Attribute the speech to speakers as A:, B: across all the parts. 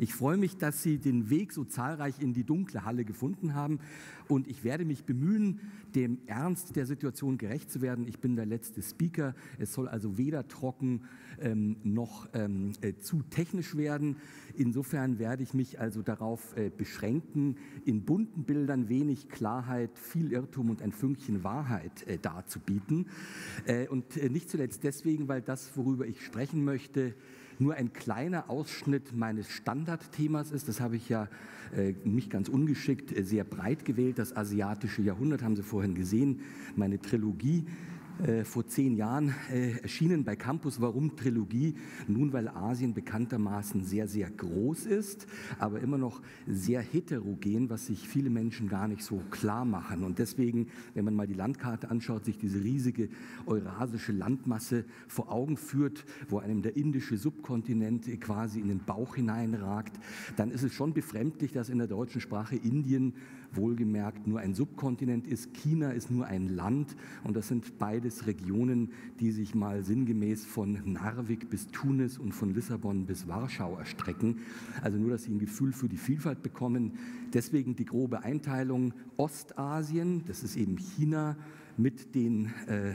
A: Ich freue mich, dass Sie den Weg so zahlreich in die dunkle Halle gefunden haben und ich werde mich bemühen, dem Ernst der Situation gerecht zu werden. Ich bin der letzte Speaker. Es soll also weder trocken ähm, noch ähm, äh, zu technisch werden. Insofern werde ich mich also darauf äh, beschränken, in bunten Bildern wenig Klarheit, viel Irrtum und ein Fünkchen Wahrheit äh, darzubieten. Äh, und äh, nicht zuletzt deswegen, weil das, worüber ich sprechen möchte, nur ein kleiner Ausschnitt meines Standardthemas ist. Das habe ich ja äh, nicht ganz ungeschickt äh, sehr breit gewählt. Das asiatische Jahrhundert haben Sie vorhin gesehen. Meine Trilogie äh, vor zehn Jahren äh, erschienen bei Campus. Warum Trilogie? Nun, weil Asien bekanntermaßen sehr, sehr groß ist, aber immer noch sehr heterogen, was sich viele Menschen gar nicht so klar machen. Und deswegen, wenn man mal die Landkarte anschaut, sich diese riesige eurasische Landmasse vor Augen führt, wo einem der indische Subkontinent quasi in den Bauch hineinragt, dann ist es schon befremdlich, dass in der deutschen Sprache Indien wohlgemerkt nur ein Subkontinent ist. China ist nur ein Land und das sind beides Regionen, die sich mal sinngemäß von Narvik bis Tunis und von Lissabon bis Warschau erstrecken. Also nur, dass Sie ein Gefühl für die Vielfalt bekommen. Deswegen die grobe Einteilung Ostasien, das ist eben China mit den äh,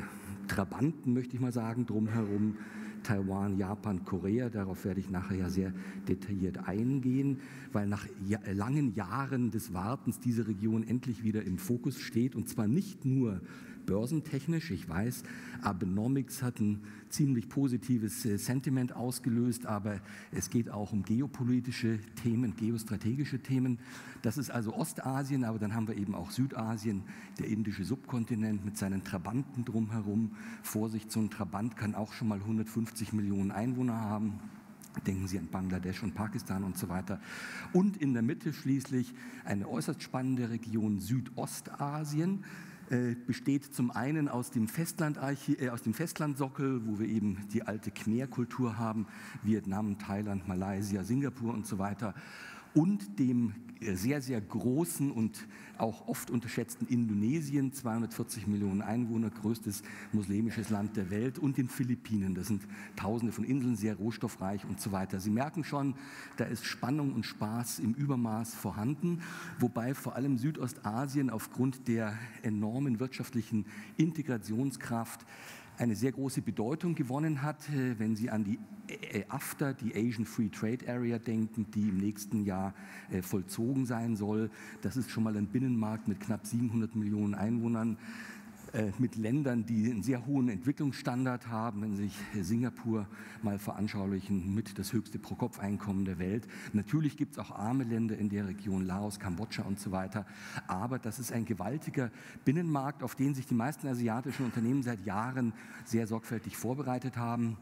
A: Trabanten, möchte ich mal sagen, drumherum. Taiwan, Japan, Korea. Darauf werde ich nachher ja sehr detailliert eingehen, weil nach langen Jahren des Wartens diese Region endlich wieder im Fokus steht und zwar nicht nur börsentechnisch. Ich weiß, Abenomics hat ein ziemlich positives äh, Sentiment ausgelöst, aber es geht auch um geopolitische Themen, geostrategische Themen. Das ist also Ostasien, aber dann haben wir eben auch Südasien, der indische Subkontinent mit seinen Trabanten drumherum. Vorsicht, so ein Trabant kann auch schon mal 150 Millionen Einwohner haben. Denken Sie an Bangladesch und Pakistan und so weiter. Und in der Mitte schließlich eine äußerst spannende Region Südostasien besteht zum einen aus dem, äh, aus dem Festlandsockel, wo wir eben die alte Khmer-Kultur haben, Vietnam, Thailand, Malaysia, Singapur und so weiter, und dem sehr, sehr großen und auch oft unterschätzten Indonesien, 240 Millionen Einwohner, größtes muslimisches Land der Welt, und den Philippinen. Das sind tausende von Inseln, sehr rohstoffreich und so weiter. Sie merken schon, da ist Spannung und Spaß im Übermaß vorhanden, wobei vor allem Südostasien aufgrund der enormen wirtschaftlichen Integrationskraft eine sehr große Bedeutung gewonnen hat, wenn Sie an die AFTA, die Asian Free Trade Area, denken, die im nächsten Jahr äh, vollzogen sein soll. Das ist schon mal ein Binnenmarkt mit knapp 700 Millionen Einwohnern. Äh, mit Ländern, die einen sehr hohen Entwicklungsstandard haben, wenn Sie sich Singapur mal veranschaulichen, mit das höchste Pro-Kopf-Einkommen der Welt. Natürlich gibt es auch arme Länder in der Region, Laos, Kambodscha und so weiter. Aber das ist ein gewaltiger Binnenmarkt, auf den sich die meisten asiatischen Unternehmen seit Jahren sehr sorgfältig vorbereitet haben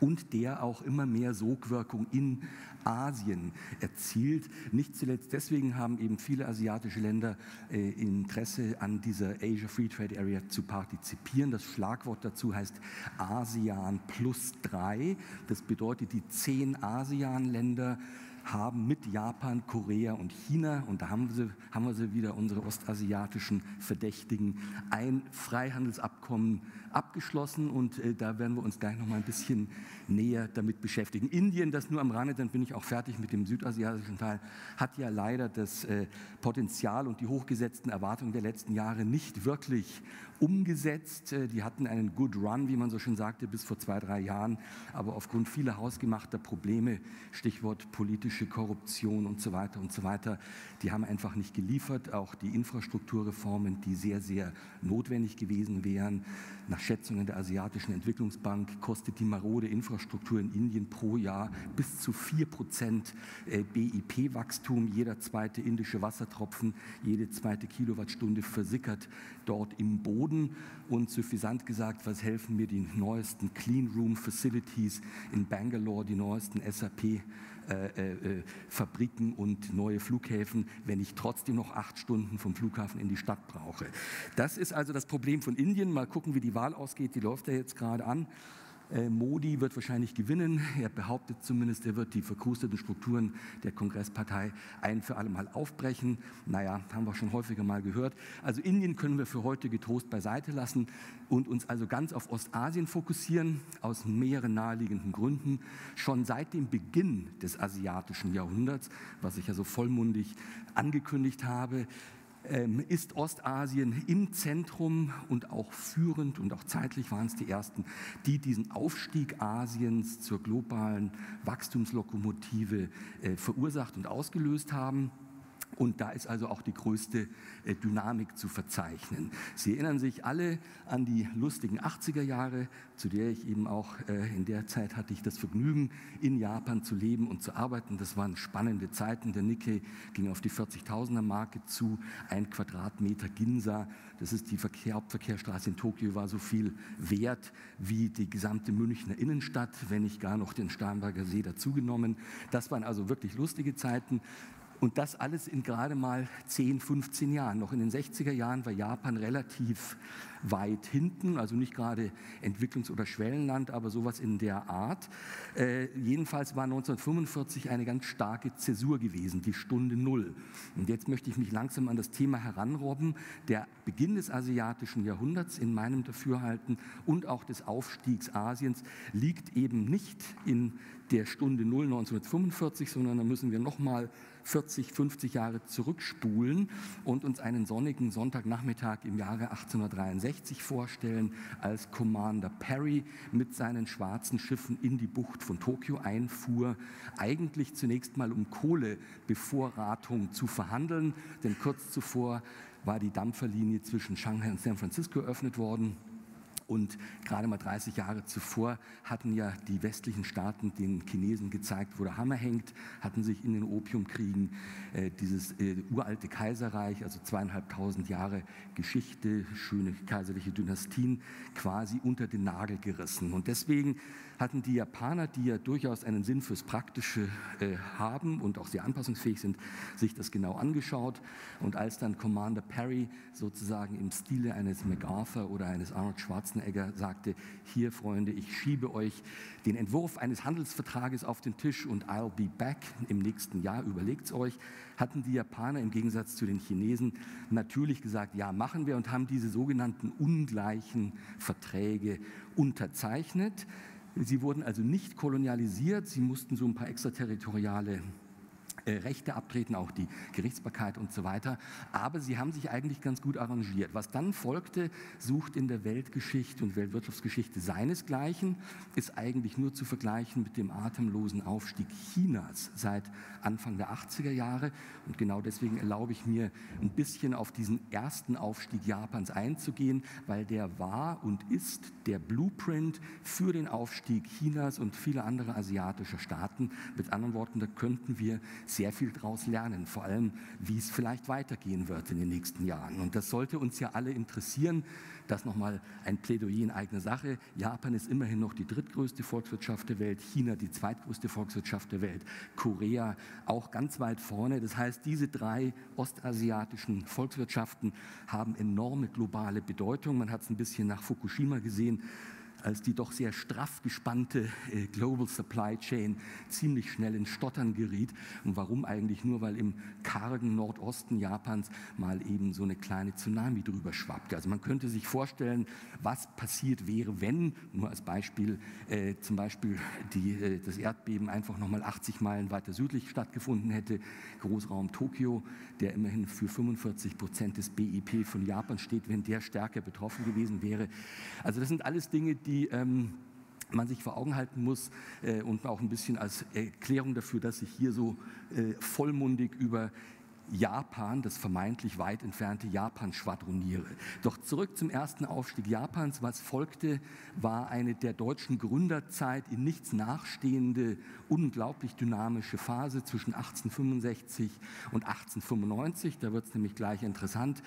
A: und der auch immer mehr Sogwirkung in Asien erzielt. Nicht zuletzt deswegen haben eben viele asiatische Länder äh, Interesse an dieser Asia Free Trade Area zu partizipieren. Das Schlagwort dazu heißt ASEAN plus drei. Das bedeutet, die zehn ASEAN-Länder haben mit Japan, Korea und China, und da haben, sie, haben wir sie wieder, unsere ostasiatischen Verdächtigen, ein Freihandelsabkommen abgeschlossen und äh, da werden wir uns gleich noch mal ein bisschen näher damit beschäftigen. Indien, das nur am Rande, dann bin ich auch fertig mit dem südasiatischen Teil, hat ja leider das äh, Potenzial und die hochgesetzten Erwartungen der letzten Jahre nicht wirklich umgesetzt. Äh, die hatten einen Good Run, wie man so schön sagte, bis vor zwei, drei Jahren, aber aufgrund vieler hausgemachter Probleme, Stichwort politische Korruption und so weiter und so weiter, die haben einfach nicht geliefert. Auch die Infrastrukturreformen, die sehr, sehr notwendig gewesen wären, nach Schätzungen der Asiatischen Entwicklungsbank kostet die marode Infrastruktur in Indien pro Jahr bis zu 4 Prozent äh, BIP-Wachstum. Jeder zweite indische Wassertropfen, jede zweite Kilowattstunde versickert dort im Boden. Und suffisant gesagt, was helfen mir die neuesten Clean Room Facilities in Bangalore, die neuesten SAP äh, äh, Fabriken und neue Flughäfen, wenn ich trotzdem noch acht Stunden vom Flughafen in die Stadt brauche. Das ist also das Problem von Indien. Mal gucken, wie die Wahl ausgeht. Die läuft ja jetzt gerade an. Äh, Modi wird wahrscheinlich gewinnen. Er behauptet zumindest, er wird die verkrusteten Strukturen der Kongresspartei ein für alle Mal aufbrechen. Naja, haben wir schon häufiger mal gehört. Also Indien können wir für heute getrost beiseite lassen und uns also ganz auf Ostasien fokussieren, aus mehreren naheliegenden Gründen. Schon seit dem Beginn des asiatischen Jahrhunderts, was ich ja so vollmundig angekündigt habe, ist Ostasien im Zentrum und auch führend und auch zeitlich waren es die ersten, die diesen Aufstieg Asiens zur globalen Wachstumslokomotive äh, verursacht und ausgelöst haben. Und da ist also auch die größte äh, Dynamik zu verzeichnen. Sie erinnern sich alle an die lustigen 80er Jahre, zu der ich eben auch äh, in der Zeit hatte ich das Vergnügen, in Japan zu leben und zu arbeiten. Das waren spannende Zeiten. Der Nikkei ging auf die 40.000er Marke zu. Ein Quadratmeter Ginza, das ist die Verkehr, Hauptverkehrsstraße in Tokio, war so viel wert wie die gesamte Münchner Innenstadt, wenn nicht gar noch den Starnberger See dazugenommen. Das waren also wirklich lustige Zeiten. Und das alles in gerade mal 10, 15 Jahren. Noch in den 60er Jahren war Japan relativ weit hinten, also nicht gerade Entwicklungs- oder Schwellenland, aber sowas in der Art. Äh, jedenfalls war 1945 eine ganz starke Zäsur gewesen, die Stunde Null. Und jetzt möchte ich mich langsam an das Thema heranrobben. Der Beginn des asiatischen Jahrhunderts in meinem Dafürhalten und auch des Aufstiegs Asiens liegt eben nicht in der Stunde Null 1945, sondern da müssen wir noch mal 40, 50 Jahre zurückspulen und uns einen sonnigen Sonntagnachmittag im Jahre 1863 vorstellen, als Commander Perry mit seinen schwarzen Schiffen in die Bucht von Tokio einfuhr, eigentlich zunächst mal um Kohlebevorratung zu verhandeln, denn kurz zuvor war die Dampferlinie zwischen Shanghai und San Francisco eröffnet worden. Und gerade mal 30 Jahre zuvor hatten ja die westlichen Staaten den Chinesen gezeigt, wo der Hammer hängt, hatten sich in den Opiumkriegen äh, dieses äh, uralte Kaiserreich, also zweieinhalbtausend Jahre Geschichte, schöne kaiserliche Dynastien, quasi unter den Nagel gerissen. Und deswegen hatten die Japaner, die ja durchaus einen Sinn fürs Praktische äh, haben und auch sehr anpassungsfähig sind, sich das genau angeschaut. Und als dann Commander Perry sozusagen im Stile eines MacArthur oder eines Arnold Schwarzenegger sagte, hier Freunde, ich schiebe euch den Entwurf eines Handelsvertrages auf den Tisch und I'll be back im nächsten Jahr, überlegt's euch, hatten die Japaner im Gegensatz zu den Chinesen natürlich gesagt, ja, machen wir und haben diese sogenannten ungleichen Verträge unterzeichnet. Sie wurden also nicht kolonialisiert, sie mussten so ein paar extraterritoriale Rechte abtreten, auch die Gerichtsbarkeit und so weiter. Aber sie haben sich eigentlich ganz gut arrangiert. Was dann folgte, sucht in der Weltgeschichte und Weltwirtschaftsgeschichte seinesgleichen, ist eigentlich nur zu vergleichen mit dem atemlosen Aufstieg Chinas seit Anfang der 80er Jahre. Und genau deswegen erlaube ich mir, ein bisschen auf diesen ersten Aufstieg Japans einzugehen, weil der war und ist der Blueprint für den Aufstieg Chinas und vieler anderer asiatischer Staaten. Mit anderen Worten, da könnten wir sehr viel daraus lernen, vor allem wie es vielleicht weitergehen wird in den nächsten Jahren. Und das sollte uns ja alle interessieren. Das nochmal ein Plädoyer in eigener Sache. Japan ist immerhin noch die drittgrößte Volkswirtschaft der Welt, China die zweitgrößte Volkswirtschaft der Welt, Korea auch ganz weit vorne. Das heißt, diese drei ostasiatischen Volkswirtschaften haben enorme globale Bedeutung. Man hat es ein bisschen nach Fukushima gesehen als die doch sehr straff gespannte äh, Global Supply Chain ziemlich schnell in Stottern geriet. Und warum eigentlich nur? Weil im kargen Nordosten Japans mal eben so eine kleine Tsunami drüber schwappte. Also man könnte sich vorstellen, was passiert wäre, wenn, nur als Beispiel, äh, zum Beispiel die, äh, das Erdbeben einfach nochmal 80 Meilen weiter südlich stattgefunden hätte. Großraum Tokio, der immerhin für 45 Prozent des BIP von Japan steht, wenn der stärker betroffen gewesen wäre. Also das sind alles Dinge, die die ähm, man sich vor Augen halten muss äh, und auch ein bisschen als Erklärung dafür, dass ich hier so äh, vollmundig über Japan, das vermeintlich weit entfernte Japan schwadroniere. Doch zurück zum ersten Aufstieg Japans. Was folgte, war eine der deutschen Gründerzeit in nichts nachstehende, unglaublich dynamische Phase zwischen 1865 und 1895. Da wird es nämlich gleich interessant.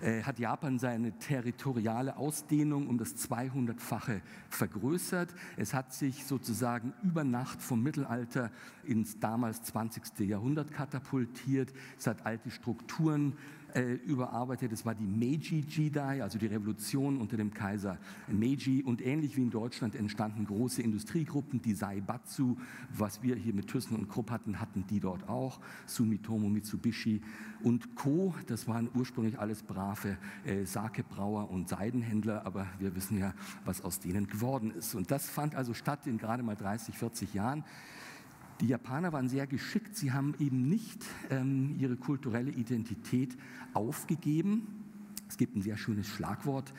A: Äh, hat Japan seine territoriale Ausdehnung um das 200-fache vergrößert. Es hat sich sozusagen über Nacht vom Mittelalter ins damals 20. Jahrhundert katapultiert. Es hat alte Strukturen äh, überarbeitet. Es war die Meiji Jidai, also die Revolution unter dem Kaiser Meiji. Und ähnlich wie in Deutschland entstanden große Industriegruppen, die Saibatsu, was wir hier mit Thyssen und Krupp hatten, hatten die dort auch. Sumitomo, Mitsubishi und Co. Das waren ursprünglich alles brave äh, Sakebrauer und Seidenhändler, aber wir wissen ja, was aus denen geworden ist. Und das fand also statt in gerade mal 30, 40 Jahren. Die Japaner waren sehr geschickt. Sie haben eben nicht ähm, ihre kulturelle Identität aufgegeben. Es gibt ein sehr schönes Schlagwort,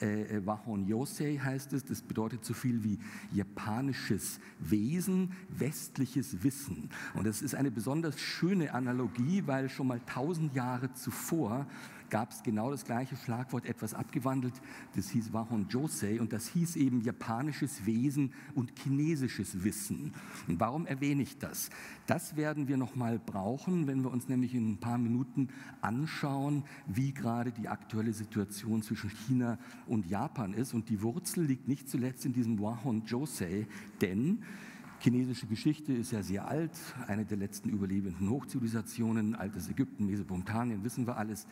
A: äh, äh, Wahon Yosei heißt es, das bedeutet so viel wie japanisches Wesen, westliches Wissen. Und das ist eine besonders schöne Analogie, weil schon mal tausend Jahre zuvor gab es genau das gleiche Schlagwort, etwas abgewandelt. Das hieß Wahon Josei und das hieß eben japanisches Wesen und chinesisches Wissen. Und warum erwähne ich das? Das werden wir noch mal brauchen, wenn wir uns nämlich in ein paar Minuten anschauen, wie gerade die aktuelle Situation zwischen China und Japan ist. Und die Wurzel liegt nicht zuletzt in diesem Wahon Josei, denn Chinesische Geschichte ist ja sehr alt, eine der letzten überlebenden Hochzivilisationen, altes Ägypten, Mesopotamien, wissen wir alles.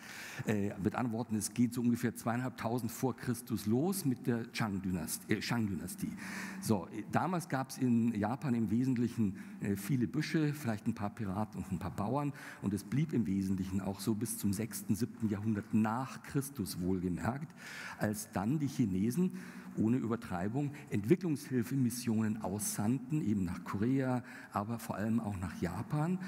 A: Äh, mit Antworten, es geht so ungefähr zweieinhalbtausend vor Christus los mit der Shang-Dynastie. Äh, so, damals gab es in Japan im Wesentlichen äh, viele Büsche, vielleicht ein paar Piraten und ein paar Bauern und es blieb im Wesentlichen auch so bis zum 6., 7. Jahrhundert nach Christus wohlgemerkt, als dann die Chinesen ohne Übertreibung Entwicklungshilfemissionen aussandten, eben nach Korea, aber vor allem auch nach Japan.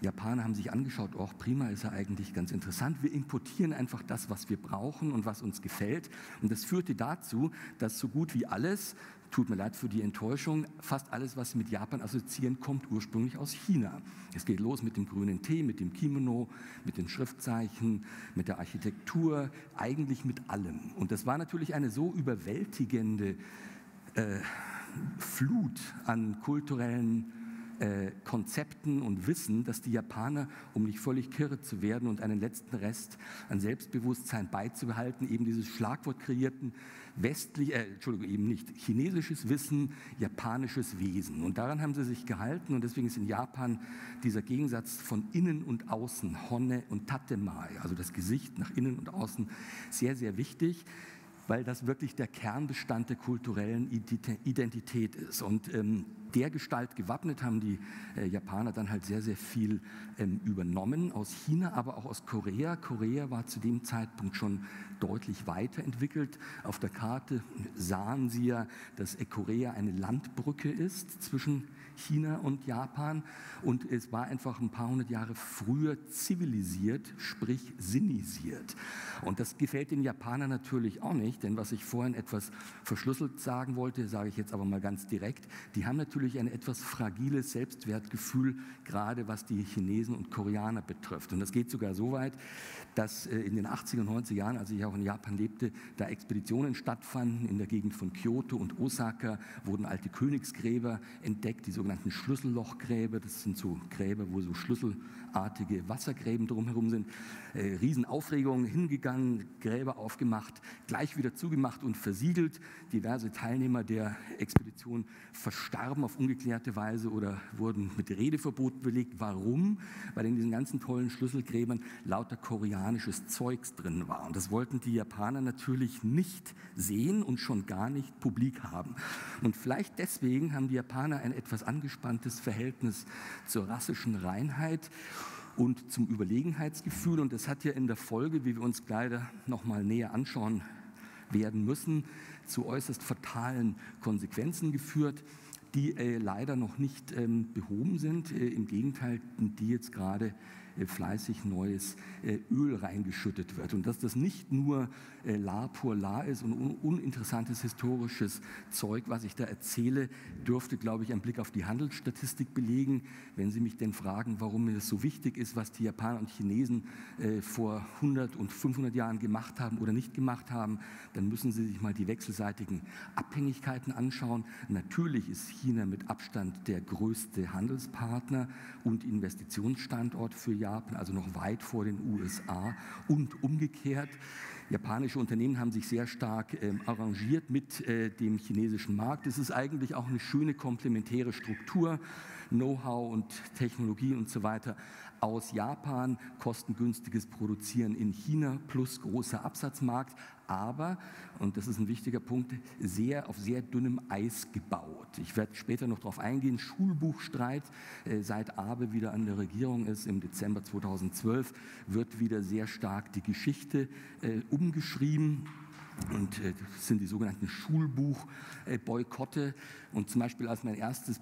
A: Japaner haben sich angeschaut, oh, prima ist ja eigentlich ganz interessant. Wir importieren einfach das, was wir brauchen und was uns gefällt. Und das führte dazu, dass so gut wie alles tut mir leid für die Enttäuschung, fast alles, was Sie mit Japan assoziieren, kommt ursprünglich aus China. Es geht los mit dem grünen Tee, mit dem Kimono, mit den Schriftzeichen, mit der Architektur, eigentlich mit allem. Und das war natürlich eine so überwältigende äh, Flut an kulturellen äh, Konzepten und Wissen, dass die Japaner, um nicht völlig kirre zu werden und einen letzten Rest an Selbstbewusstsein beizubehalten, eben dieses Schlagwort kreierten, westlich, äh, Entschuldigung, eben nicht chinesisches Wissen, japanisches Wesen. Und daran haben sie sich gehalten und deswegen ist in Japan dieser Gegensatz von innen und außen, Honne und Tatemai, also das Gesicht nach innen und außen, sehr, sehr wichtig weil das wirklich der Kernbestand der kulturellen Identität ist. Und ähm, der Gestalt gewappnet haben die äh, Japaner dann halt sehr, sehr viel ähm, übernommen aus China, aber auch aus Korea. Korea war zu dem Zeitpunkt schon deutlich weiterentwickelt. Auf der Karte sahen Sie ja, dass Korea eine Landbrücke ist zwischen China und Japan und es war einfach ein paar hundert Jahre früher zivilisiert, sprich sinnisiert. Und das gefällt den Japanern natürlich auch nicht, denn was ich vorhin etwas verschlüsselt sagen wollte, sage ich jetzt aber mal ganz direkt, die haben natürlich ein etwas fragiles Selbstwertgefühl, gerade was die Chinesen und Koreaner betrifft. Und das geht sogar so weit, dass äh, in den 80er und 90er Jahren, als ich auch in Japan lebte, da Expeditionen stattfanden in der Gegend von Kyoto und Osaka, wurden alte Königsgräber entdeckt, die sogenannten Schlüssellochgräber. Das sind so Gräber, wo so schlüsselartige Wassergräben drumherum sind. Äh, Riesenaufregung hingegangen, Gräber aufgemacht, gleich wieder zugemacht und versiegelt. Diverse Teilnehmer der Expedition verstarben auf ungeklärte Weise oder wurden mit Redeverbot belegt. Warum? Weil in diesen ganzen tollen Schlüsselgräbern lauter koreanisches Zeugs drin war. Und das wollten die Japaner natürlich nicht sehen und schon gar nicht publik haben. Und vielleicht deswegen haben die Japaner ein etwas angespanntes Verhältnis zur rassischen Reinheit und zum Überlegenheitsgefühl. Und das hat ja in der Folge, wie wir uns leider noch mal näher anschauen werden müssen, zu äußerst fatalen Konsequenzen geführt, die äh, leider noch nicht ähm, behoben sind. Äh, Im Gegenteil, die jetzt gerade fleißig neues äh, Öl reingeschüttet wird. Und dass das nicht nur äh, la pur la ist und uninteressantes historisches Zeug, was ich da erzähle, dürfte, glaube ich, ein Blick auf die Handelsstatistik belegen. Wenn Sie mich denn fragen, warum das so wichtig ist, was die Japaner und Chinesen vor 100 und 500 Jahren gemacht haben oder nicht gemacht haben, dann müssen Sie sich mal die wechselseitigen Abhängigkeiten anschauen. Natürlich ist China mit Abstand der größte Handelspartner und Investitionsstandort für Japan, also noch weit vor den USA und umgekehrt. Japanische Unternehmen haben sich sehr stark äh, arrangiert mit äh, dem chinesischen Markt. Es ist eigentlich auch eine schöne komplementäre Struktur, Know-how und Technologie und so weiter aus Japan, kostengünstiges Produzieren in China plus großer Absatzmarkt, aber, und das ist ein wichtiger Punkt, sehr auf sehr dünnem Eis gebaut. Ich werde später noch darauf eingehen, Schulbuchstreit, äh, seit Abe wieder an der Regierung ist, im Dezember 2012, wird wieder sehr stark die Geschichte äh, umgeschrieben. Und äh, das sind die sogenannten Schulbuchboykotte. Und zum Beispiel als mein erstes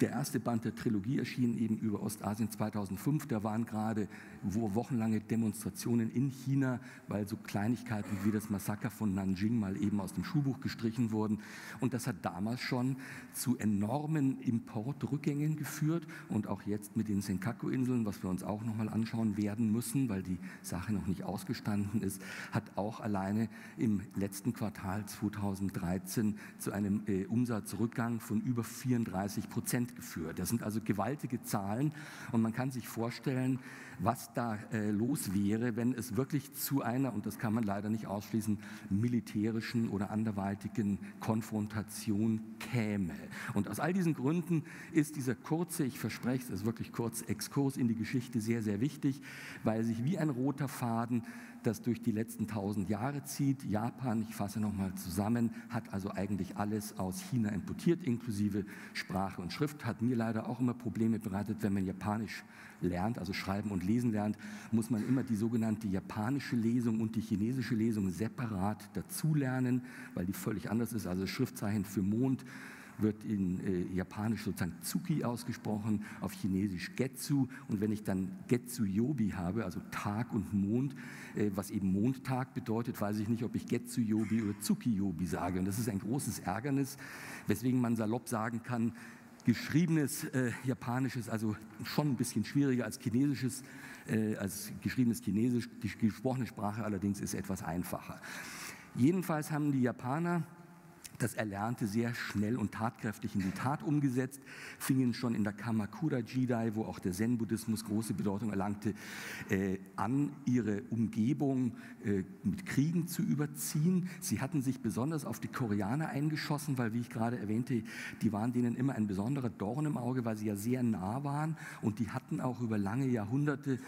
A: der erste Band der Trilogie erschien eben über Ostasien 2005. Da waren gerade wochenlange Demonstrationen in China, weil so Kleinigkeiten wie das Massaker von Nanjing mal eben aus dem Schulbuch gestrichen wurden. Und das hat damals schon zu enormen Importrückgängen geführt und auch jetzt mit den Senkaku-Inseln, was wir uns auch nochmal anschauen werden müssen, weil die Sache noch nicht ausgestanden ist, hat auch alleine im letzten Quartal 2013 zu einem äh, Umsatzrückgang von über 34 Prozent geführt. Das sind also gewaltige Zahlen und man kann sich vorstellen, was da äh, los wäre, wenn es wirklich zu einer, und das kann man leider nicht ausschließen, militärischen oder anderweitigen Konfrontation käme. Und aus all diesen Gründen ist dieser kurze, ich verspreche es, ist wirklich kurz Exkurs in die Geschichte sehr, sehr wichtig, weil sich wie ein roter Faden das durch die letzten tausend Jahre zieht. Japan, ich fasse nochmal zusammen, hat also eigentlich alles aus China importiert, inklusive Sprache und Schrift. Hat mir leider auch immer Probleme bereitet, wenn man Japanisch lernt, also schreiben und lesen lernt, muss man immer die sogenannte japanische Lesung und die chinesische Lesung separat dazulernen, weil die völlig anders ist. Also Schriftzeichen für Mond wird in äh, Japanisch sozusagen Tsuki ausgesprochen, auf Chinesisch Getsu. Und wenn ich dann Getsu Yobi habe, also Tag und Mond, äh, was eben Mondtag bedeutet, weiß ich nicht, ob ich Getsu Yobi oder Tsuki Yobi sage. Und das ist ein großes Ärgernis, weswegen man salopp sagen kann, geschriebenes äh, Japanisch ist also schon ein bisschen schwieriger als chinesisches, äh, als geschriebenes Chinesisch. Die gesprochene Sprache allerdings ist etwas einfacher. Jedenfalls haben die Japaner das Erlernte sehr schnell und tatkräftig in die Tat umgesetzt, fingen schon in der Kamakura Jidai, wo auch der Zen-Buddhismus große Bedeutung erlangte, äh, an, ihre Umgebung äh, mit Kriegen zu überziehen. Sie hatten sich besonders auf die Koreaner eingeschossen, weil, wie ich gerade erwähnte, die waren denen immer ein besonderer Dorn im Auge, weil sie ja sehr nah waren und die hatten auch über lange Jahrhunderte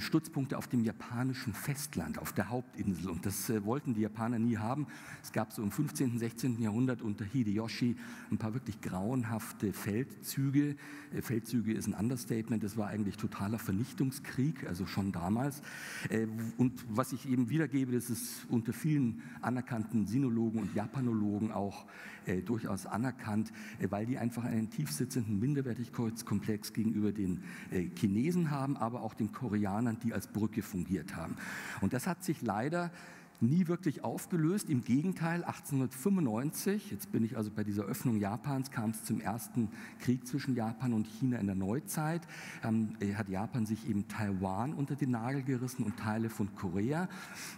A: Stützpunkte auf dem japanischen Festland, auf der Hauptinsel. Und das äh, wollten die Japaner nie haben. Es gab so im 15., 16. Jahrhundert unter Hideyoshi ein paar wirklich grauenhafte Feldzüge. Äh, Feldzüge ist ein Understatement. Das war eigentlich totaler Vernichtungskrieg, also schon damals. Äh, und was ich eben wiedergebe, das ist unter vielen anerkannten Sinologen und Japanologen auch durchaus anerkannt, weil die einfach einen tiefsitzenden Minderwertigkeitskomplex gegenüber den Chinesen haben, aber auch den Koreanern, die als Brücke fungiert haben. Und das hat sich leider nie wirklich aufgelöst. Im Gegenteil, 1895, jetzt bin ich also bei dieser Öffnung Japans, kam es zum ersten Krieg zwischen Japan und China in der Neuzeit. Ähm, hat Japan sich eben Taiwan unter den Nagel gerissen und Teile von Korea.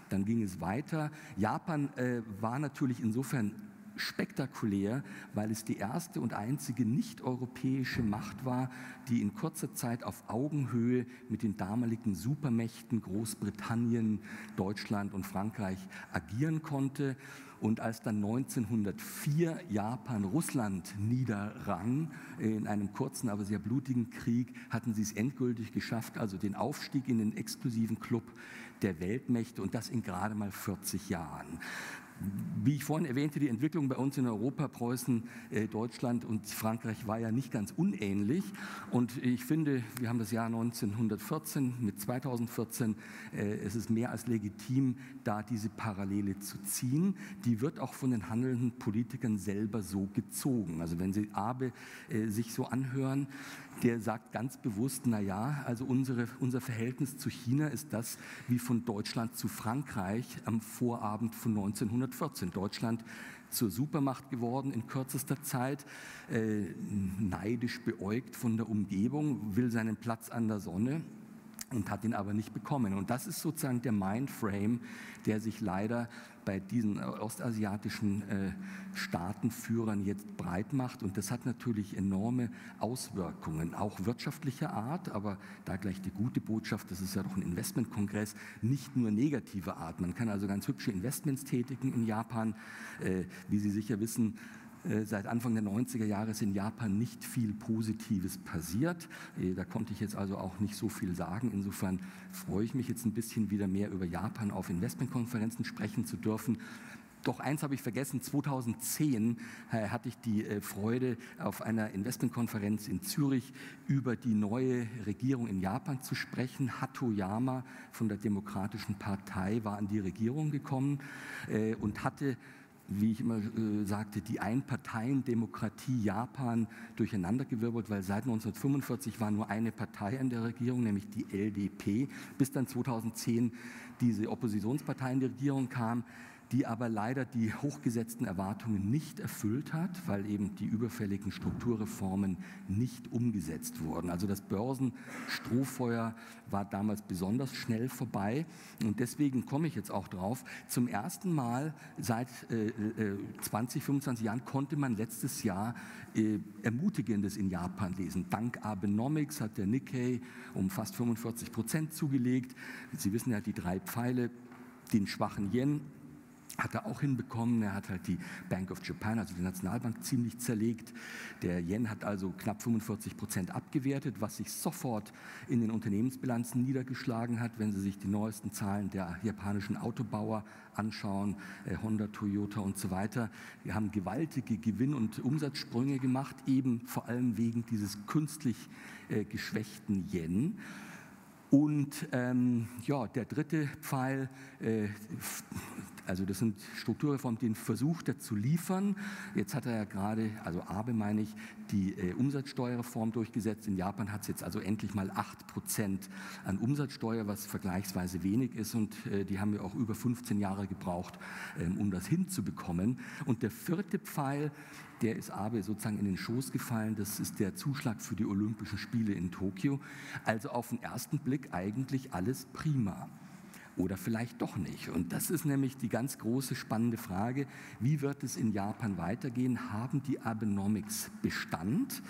A: Dann ging es weiter. Japan äh, war natürlich insofern spektakulär, weil es die erste und einzige nicht-europäische Macht war, die in kurzer Zeit auf Augenhöhe mit den damaligen Supermächten Großbritannien, Deutschland und Frankreich agieren konnte. Und als dann 1904 Japan Russland niederrang, in einem kurzen, aber sehr blutigen Krieg, hatten sie es endgültig geschafft, also den Aufstieg in den exklusiven Club der Weltmächte und das in gerade mal 40 Jahren. Wie ich vorhin erwähnte, die Entwicklung bei uns in Europa, Preußen, äh, Deutschland und Frankreich war ja nicht ganz unähnlich. Und ich finde, wir haben das Jahr 1914 mit 2014. Äh, es ist mehr als legitim, da diese Parallele zu ziehen. Die wird auch von den handelnden Politikern selber so gezogen. Also wenn Sie Abe äh, sich so anhören, der sagt ganz bewusst, na ja, also unsere, unser Verhältnis zu China ist das wie von Deutschland zu Frankreich am Vorabend von 1914. 1914 Deutschland zur Supermacht geworden in kürzester Zeit, äh, neidisch beäugt von der Umgebung, will seinen Platz an der Sonne und hat ihn aber nicht bekommen. Und das ist sozusagen der Mindframe, der sich leider bei diesen ostasiatischen äh, Staatenführern jetzt breit macht. Und das hat natürlich enorme Auswirkungen, auch wirtschaftlicher Art, aber da gleich die gute Botschaft, das ist ja doch ein Investmentkongress, nicht nur negative Art. Man kann also ganz hübsche Investments tätigen in Japan. Äh, wie Sie sicher wissen, äh, seit Anfang der 90er Jahre ist in Japan nicht viel Positives passiert. Äh, da konnte ich jetzt also auch nicht so viel sagen. Insofern freue ich mich jetzt ein bisschen wieder mehr über Japan auf Investmentkonferenzen sprechen zu dürfen. Doch eins habe ich vergessen, 2010 äh, hatte ich die äh, Freude, auf einer Investmentkonferenz in Zürich über die neue Regierung in Japan zu sprechen. Hatoyama von der Demokratischen Partei war an die Regierung gekommen äh, und hatte wie ich immer äh, sagte, die Einparteiendemokratie Japan durcheinandergewirbelt, weil seit 1945 war nur eine Partei in der Regierung, nämlich die LDP, bis dann 2010 diese Oppositionspartei in die Regierung kam die aber leider die hochgesetzten Erwartungen nicht erfüllt hat, weil eben die überfälligen Strukturreformen nicht umgesetzt wurden. Also das Börsenstrohfeuer war damals besonders schnell vorbei und deswegen komme ich jetzt auch drauf. Zum ersten Mal seit äh, 20, äh, 25 Jahren konnte man letztes Jahr äh, Ermutigendes in Japan lesen. Dank Abenomics hat der Nikkei um fast 45 Prozent zugelegt. Sie wissen ja die drei Pfeile, den schwachen Yen, hat er auch hinbekommen. Er hat halt die Bank of Japan, also die Nationalbank, ziemlich zerlegt. Der Yen hat also knapp 45 Prozent abgewertet, was sich sofort in den Unternehmensbilanzen niedergeschlagen hat. Wenn Sie sich die neuesten Zahlen der japanischen Autobauer anschauen, äh, Honda, Toyota und so weiter, die haben gewaltige Gewinn- und Umsatzsprünge gemacht, eben vor allem wegen dieses künstlich äh, geschwächten Yen. Und ähm, ja, der dritte Pfeil, äh, also das sind Strukturreformen, die versucht er zu liefern. Jetzt hat er ja gerade, also Abe meine ich, die äh, Umsatzsteuerreform durchgesetzt. In Japan hat es jetzt also endlich mal 8 Prozent an Umsatzsteuer, was vergleichsweise wenig ist. Und äh, die haben ja auch über 15 Jahre gebraucht, ähm, um das hinzubekommen. Und der vierte Pfeil, der ist Abe sozusagen in den Schoß gefallen. Das ist der Zuschlag für die Olympischen Spiele in Tokio. Also auf den ersten Blick eigentlich alles prima oder vielleicht doch nicht. Und das ist nämlich die ganz große spannende Frage, wie wird es in Japan weitergehen? Haben die Abenomics Bestand?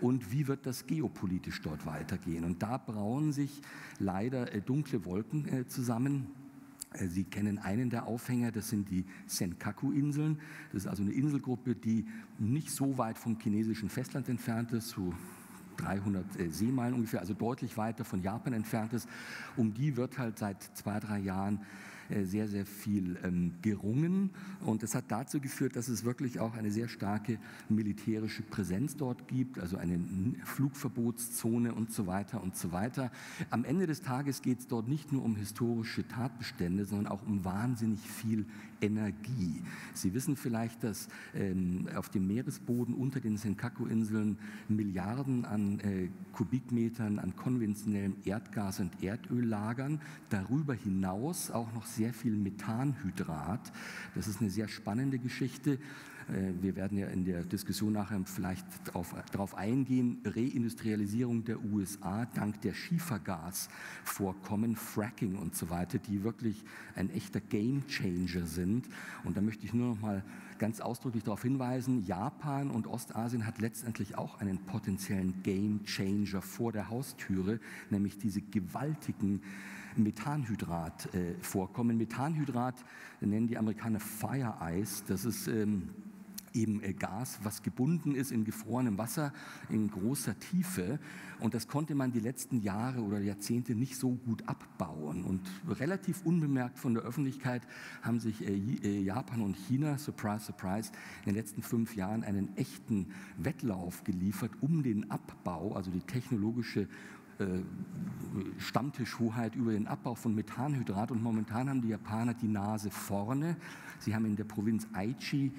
A: Und wie wird das geopolitisch dort weitergehen? Und da brauen sich leider äh, dunkle Wolken äh, zusammen. Äh, Sie kennen einen der Aufhänger, das sind die Senkaku-Inseln. Das ist also eine Inselgruppe, die nicht so weit vom chinesischen Festland entfernt ist, so 300 äh, Seemeilen ungefähr, also deutlich weiter von Japan entfernt ist. Um die wird halt seit zwei, drei Jahren äh, sehr, sehr viel ähm, gerungen. Und das hat dazu geführt, dass es wirklich auch eine sehr starke militärische Präsenz dort gibt, also eine Flugverbotszone und so weiter und so weiter. Am Ende des Tages geht es dort nicht nur um historische Tatbestände, sondern auch um wahnsinnig viel Energie. Sie wissen vielleicht, dass ähm, auf dem Meeresboden unter den Senkaku-Inseln Milliarden an äh, Kubikmetern an konventionellem Erdgas und Erdöl lagern. Darüber hinaus auch noch sehr viel Methanhydrat. Das ist eine sehr spannende Geschichte. Äh, wir werden ja in der Diskussion nachher vielleicht darauf, eingehen. Reindustrialisierung der USA dank der Schiefergasvorkommen, Fracking und so weiter, die wirklich ein echter Gamechanger sind. Und da möchte ich nur noch mal ganz ausdrücklich darauf hinweisen, Japan und Ostasien hat letztendlich auch einen potenziellen Gamechanger vor der Haustüre, nämlich diese gewaltigen Methanhydrat äh. Methanhydrat nennen die Amerikaner Fire Ice. Das ist ähm, eben äh, Gas, was gebunden ist in gefrorenem Wasser in großer Tiefe. Und das konnte man die letzten Jahre oder Jahrzehnte nicht so gut abbauen. Und relativ unbemerkt von der Öffentlichkeit haben sich äh, äh, Japan und China, surprise, surprise, in den letzten fünf Jahren einen echten Wettlauf geliefert um den Abbau, also die technologische Stammtischhoheit über den Abbau von Methanhydrat und momentan haben die Japaner die Nase vorne. Sie haben in der Provinz Aichi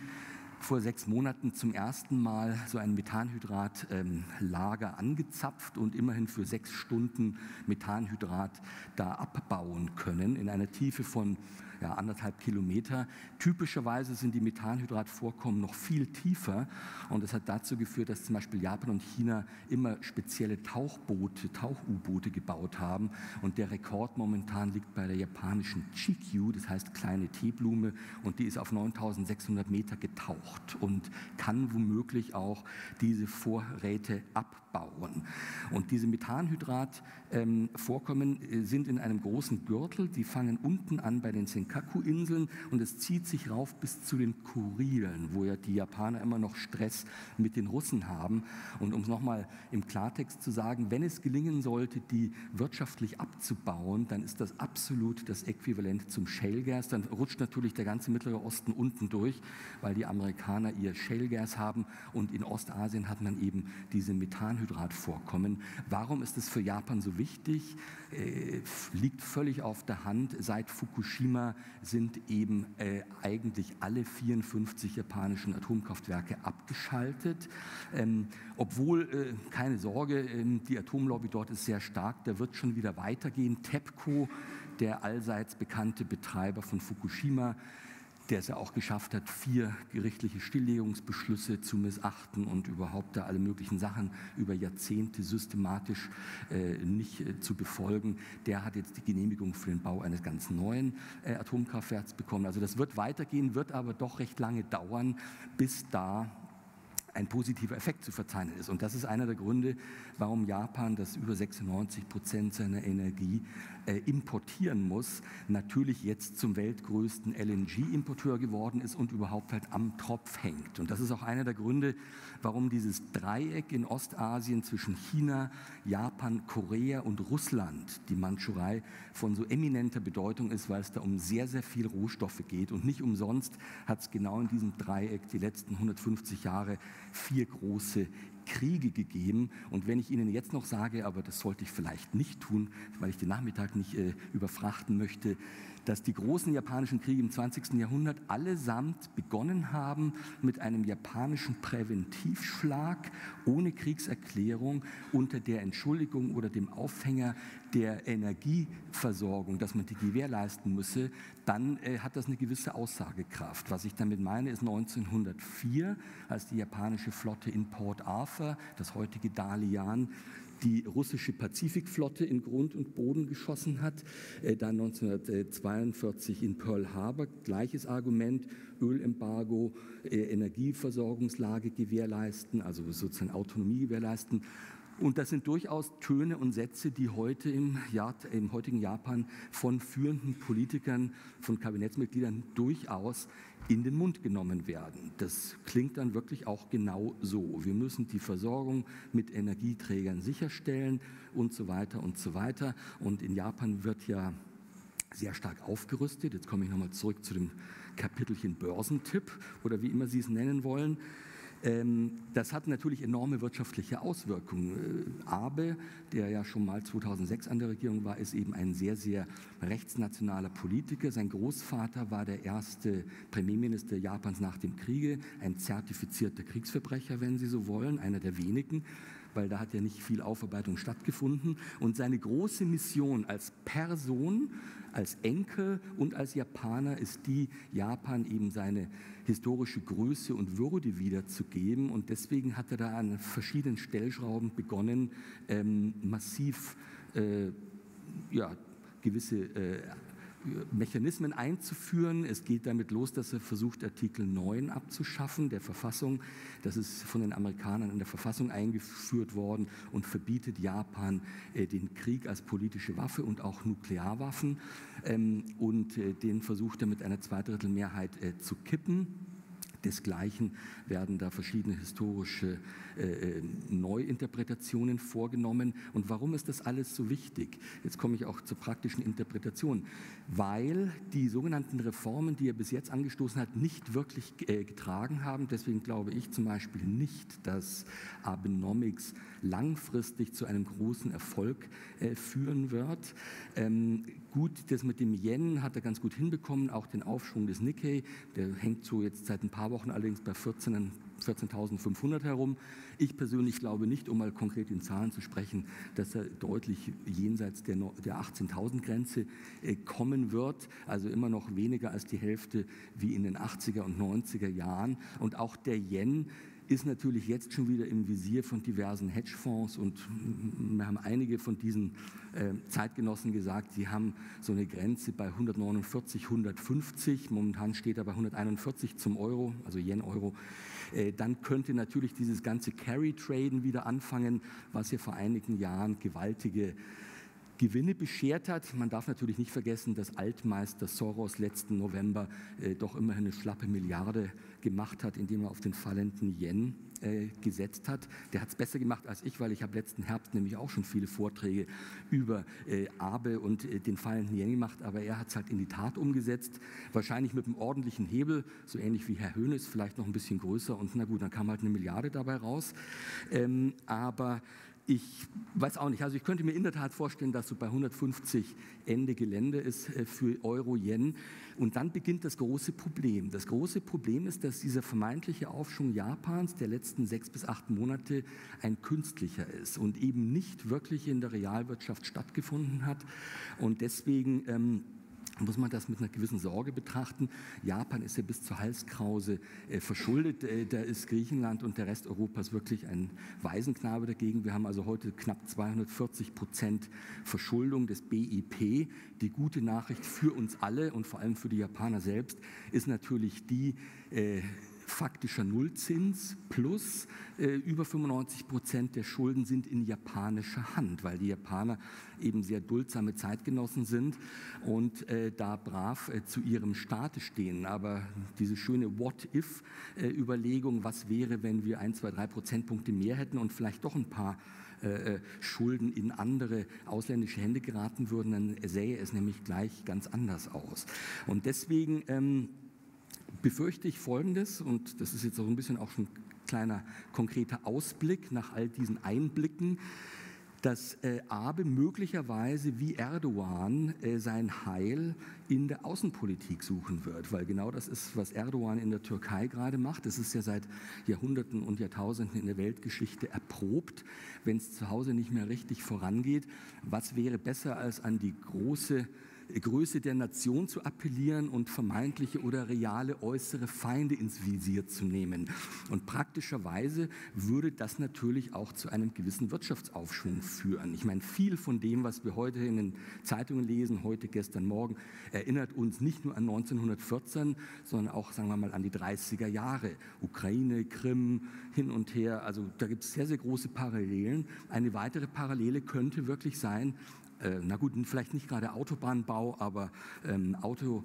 A: vor sechs Monaten zum ersten Mal so ein Methanhydratlager ähm, angezapft und immerhin für sechs Stunden Methanhydrat da abbauen können in einer Tiefe von ja, anderthalb Kilometer. Typischerweise sind die Methanhydratvorkommen noch viel tiefer und das hat dazu geführt, dass zum Beispiel Japan und China immer spezielle Tauchboote, Tauch-U-Boote gebaut haben und der Rekord momentan liegt bei der japanischen Chikyu, das heißt kleine Teeblume und die ist auf 9600 Meter getaucht und kann womöglich auch diese Vorräte abbauen. Und diese Methanhydratvorkommen ähm, sind in einem großen Gürtel, die fangen unten an bei den Senkaku-Inseln und es zieht sich rauf bis zu den Kurilen, wo ja die Japaner immer noch Stress mit den Russen haben. Und um es nochmal im Klartext zu sagen, wenn es gelingen sollte, die wirtschaftlich abzubauen, dann ist das absolut das Äquivalent zum Shale Gas. Dann rutscht natürlich der ganze Mittlere Osten unten durch, weil die Amerikaner ihr Shale Gas haben und in Ostasien hat man eben diese Methanhydratvorkommen. Warum ist es für Japan so wichtig? Äh, liegt völlig auf der Hand. Seit Fukushima sind eben äh, eigentlich alle 54 japanischen Atomkraftwerke abgeschaltet. Ähm, obwohl, äh, keine Sorge, ähm, die Atomlobby dort ist sehr stark, da wird schon wieder weitergehen. TEPCO, der allseits bekannte Betreiber von Fukushima, der es ja auch geschafft hat, vier gerichtliche Stilllegungsbeschlüsse zu missachten und überhaupt da alle möglichen Sachen über Jahrzehnte systematisch äh, nicht äh, zu befolgen, der hat jetzt die Genehmigung für den Bau eines ganz neuen äh, Atomkraftwerks bekommen. Also das wird weitergehen, wird aber doch recht lange dauern, bis da ein positiver Effekt zu verzeichnen ist. Und das ist einer der Gründe, warum Japan, das über 96 Prozent seiner Energie äh, importieren muss, natürlich jetzt zum weltgrößten LNG-Importeur geworden ist und überhaupt halt am Tropf hängt. Und das ist auch einer der Gründe, warum dieses Dreieck in Ostasien zwischen China, Japan, Korea und Russland, die Mandschurei, von so eminenter Bedeutung ist, weil es da um sehr, sehr viel Rohstoffe geht. Und nicht umsonst hat es genau in diesem Dreieck die letzten 150 Jahre vier große Kriege gegeben. Und wenn ich Ihnen jetzt noch sage, aber das sollte ich vielleicht nicht tun, weil ich den Nachmittag nicht äh, überfrachten möchte, dass die großen japanischen Kriege im 20. Jahrhundert allesamt begonnen haben mit einem japanischen Präventivschlag ohne Kriegserklärung unter der Entschuldigung oder dem Aufhänger der Energieversorgung, dass man die gewährleisten müsse, dann äh, hat das eine gewisse Aussagekraft. Was ich damit meine, ist 1904, als die japanische Flotte in Port Arthur, das heutige Dalian, die russische Pazifikflotte in Grund und Boden geschossen hat. Äh, dann 1942 in Pearl Harbor, gleiches Argument, Ölembargo, äh, Energieversorgungslage gewährleisten, also sozusagen Autonomie gewährleisten. Und das sind durchaus Töne und Sätze, die heute im, Jahr, im heutigen Japan von führenden Politikern, von Kabinettsmitgliedern durchaus in den Mund genommen werden. Das klingt dann wirklich auch genau so. Wir müssen die Versorgung mit Energieträgern sicherstellen und so weiter und so weiter. Und in Japan wird ja sehr stark aufgerüstet. Jetzt komme ich nochmal zurück zu dem Kapitelchen Börsentipp oder wie immer Sie es nennen wollen. Ähm, das hat natürlich enorme wirtschaftliche Auswirkungen. Äh, Abe, der ja schon mal 2006 an der Regierung war, ist eben ein sehr, sehr rechtsnationaler Politiker. Sein Großvater war der erste Premierminister Japans nach dem Kriege, ein zertifizierter Kriegsverbrecher, wenn Sie so wollen, einer der wenigen weil da hat ja nicht viel Aufarbeitung stattgefunden. Und seine große Mission als Person als Enkel und als Japaner ist die, Japan eben seine historische Größe und Würde wiederzugeben. Und deswegen hat er da an verschiedenen Stellschrauben begonnen, ähm, massiv äh, ja, gewisse äh, Mechanismen einzuführen. Es geht damit los, dass er versucht, Artikel 9 abzuschaffen der Verfassung. Das ist von den Amerikanern in der Verfassung eingeführt worden und verbietet Japan äh, den Krieg als politische Waffe und auch Nuklearwaffen. Ähm, und äh, den versucht er mit einer Zweidrittelmehrheit äh, zu kippen. Desgleichen werden da verschiedene historische äh, äh, Neuinterpretationen vorgenommen. Und warum ist das alles so wichtig? Jetzt komme ich auch zur praktischen Interpretation. Weil die sogenannten Reformen, die er bis jetzt angestoßen hat, nicht wirklich äh, getragen haben. Deswegen glaube ich zum Beispiel nicht, dass Abenomics langfristig zu einem großen Erfolg äh, führen wird. Ähm, gut, das mit dem Yen hat er ganz gut hinbekommen, auch den Aufschwung des Nikkei, der hängt so jetzt seit ein paar Wochen allerdings bei 14 14.500 herum. Ich persönlich glaube nicht, um mal konkret in Zahlen zu sprechen, dass er deutlich jenseits der, der 18.000 Grenze äh, kommen wird. Also immer noch weniger als die Hälfte wie in den 80er und 90er Jahren. Und auch der Yen ist natürlich jetzt schon wieder im Visier von diversen Hedgefonds und wir haben einige von diesen äh, Zeitgenossen gesagt, sie haben so eine Grenze bei 149, 150, momentan steht er bei 141 zum Euro, also Yen-Euro. Äh, dann könnte natürlich dieses ganze Carry-Traden wieder anfangen, was ja vor einigen Jahren gewaltige Gewinne beschert hat. Man darf natürlich nicht vergessen, dass Altmeister Soros letzten November äh, doch immerhin eine schlappe Milliarde gemacht hat, indem er auf den fallenden Yen äh, gesetzt hat. Der hat es besser gemacht als ich, weil ich habe letzten Herbst nämlich auch schon viele Vorträge über äh, Abe und äh, den fallenden Yen gemacht, aber er hat es halt in die Tat umgesetzt, wahrscheinlich mit einem ordentlichen Hebel, so ähnlich wie Herr Höhnes, vielleicht noch ein bisschen größer und na gut, dann kam halt eine Milliarde dabei raus. Ähm, aber ich weiß auch nicht, also ich könnte mir in der Tat vorstellen, dass so bei 150 Ende Gelände ist äh, für Euro-Yen. Und dann beginnt das große Problem. Das große Problem ist, dass dieser vermeintliche Aufschwung Japans der letzten sechs bis acht Monate ein künstlicher ist und eben nicht wirklich in der Realwirtschaft stattgefunden hat. Und deswegen ähm, muss man das mit einer gewissen Sorge betrachten. Japan ist ja bis zur Halskrause äh, verschuldet. Äh, da ist Griechenland und der Rest Europas wirklich ein Waisenknabe dagegen. Wir haben also heute knapp 240 Prozent Verschuldung des BIP. Die gute Nachricht für uns alle und vor allem für die Japaner selbst ist natürlich die, äh, faktischer Nullzins plus äh, über 95 Prozent der Schulden sind in japanischer Hand, weil die Japaner eben sehr duldsame Zeitgenossen sind und äh, da brav äh, zu ihrem Staate stehen. Aber diese schöne What-if-Überlegung, was wäre, wenn wir ein, zwei, drei Prozentpunkte mehr hätten und vielleicht doch ein paar äh, äh, Schulden in andere ausländische Hände geraten würden, dann sähe es nämlich gleich ganz anders aus. Und deswegen ähm, befürchte ich Folgendes, und das ist jetzt auch ein bisschen auch schon ein kleiner konkreter Ausblick nach all diesen Einblicken, dass äh, Abe möglicherweise wie Erdogan äh, sein Heil in der Außenpolitik suchen wird, weil genau das ist, was Erdogan in der Türkei gerade macht. Das ist ja seit Jahrhunderten und Jahrtausenden in der Weltgeschichte erprobt. Wenn es zu Hause nicht mehr richtig vorangeht, was wäre besser als an die große Größe der Nation zu appellieren und vermeintliche oder reale äußere Feinde ins Visier zu nehmen. Und praktischerweise würde das natürlich auch zu einem gewissen Wirtschaftsaufschwung führen. Ich meine, viel von dem, was wir heute in den Zeitungen lesen, heute, gestern, morgen, erinnert uns nicht nur an 1914, sondern auch, sagen wir mal, an die 30er Jahre. Ukraine, Krim, hin und her. Also da gibt es sehr, sehr große Parallelen. Eine weitere Parallele könnte wirklich sein, na gut, vielleicht nicht gerade Autobahnbau, aber ähm, Auto,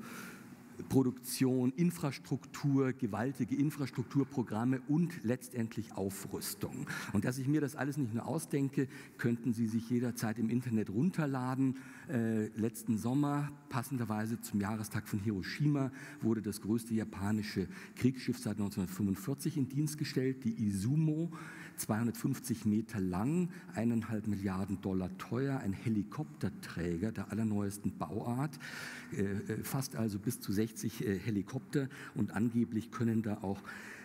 A: Produktion, Infrastruktur, gewaltige Infrastrukturprogramme und letztendlich Aufrüstung. Und dass ich mir das alles nicht nur ausdenke, könnten Sie sich jederzeit im Internet runterladen. Äh, letzten Sommer, passenderweise zum Jahrestag von Hiroshima, wurde das größte japanische Kriegsschiff seit 1945 in Dienst gestellt, die Izumo. 250 Meter lang, eineinhalb Milliarden Dollar teuer, ein Helikopterträger der allerneuesten Bauart, äh, äh, fast also bis zu 60 äh, Helikopter und angeblich können da auch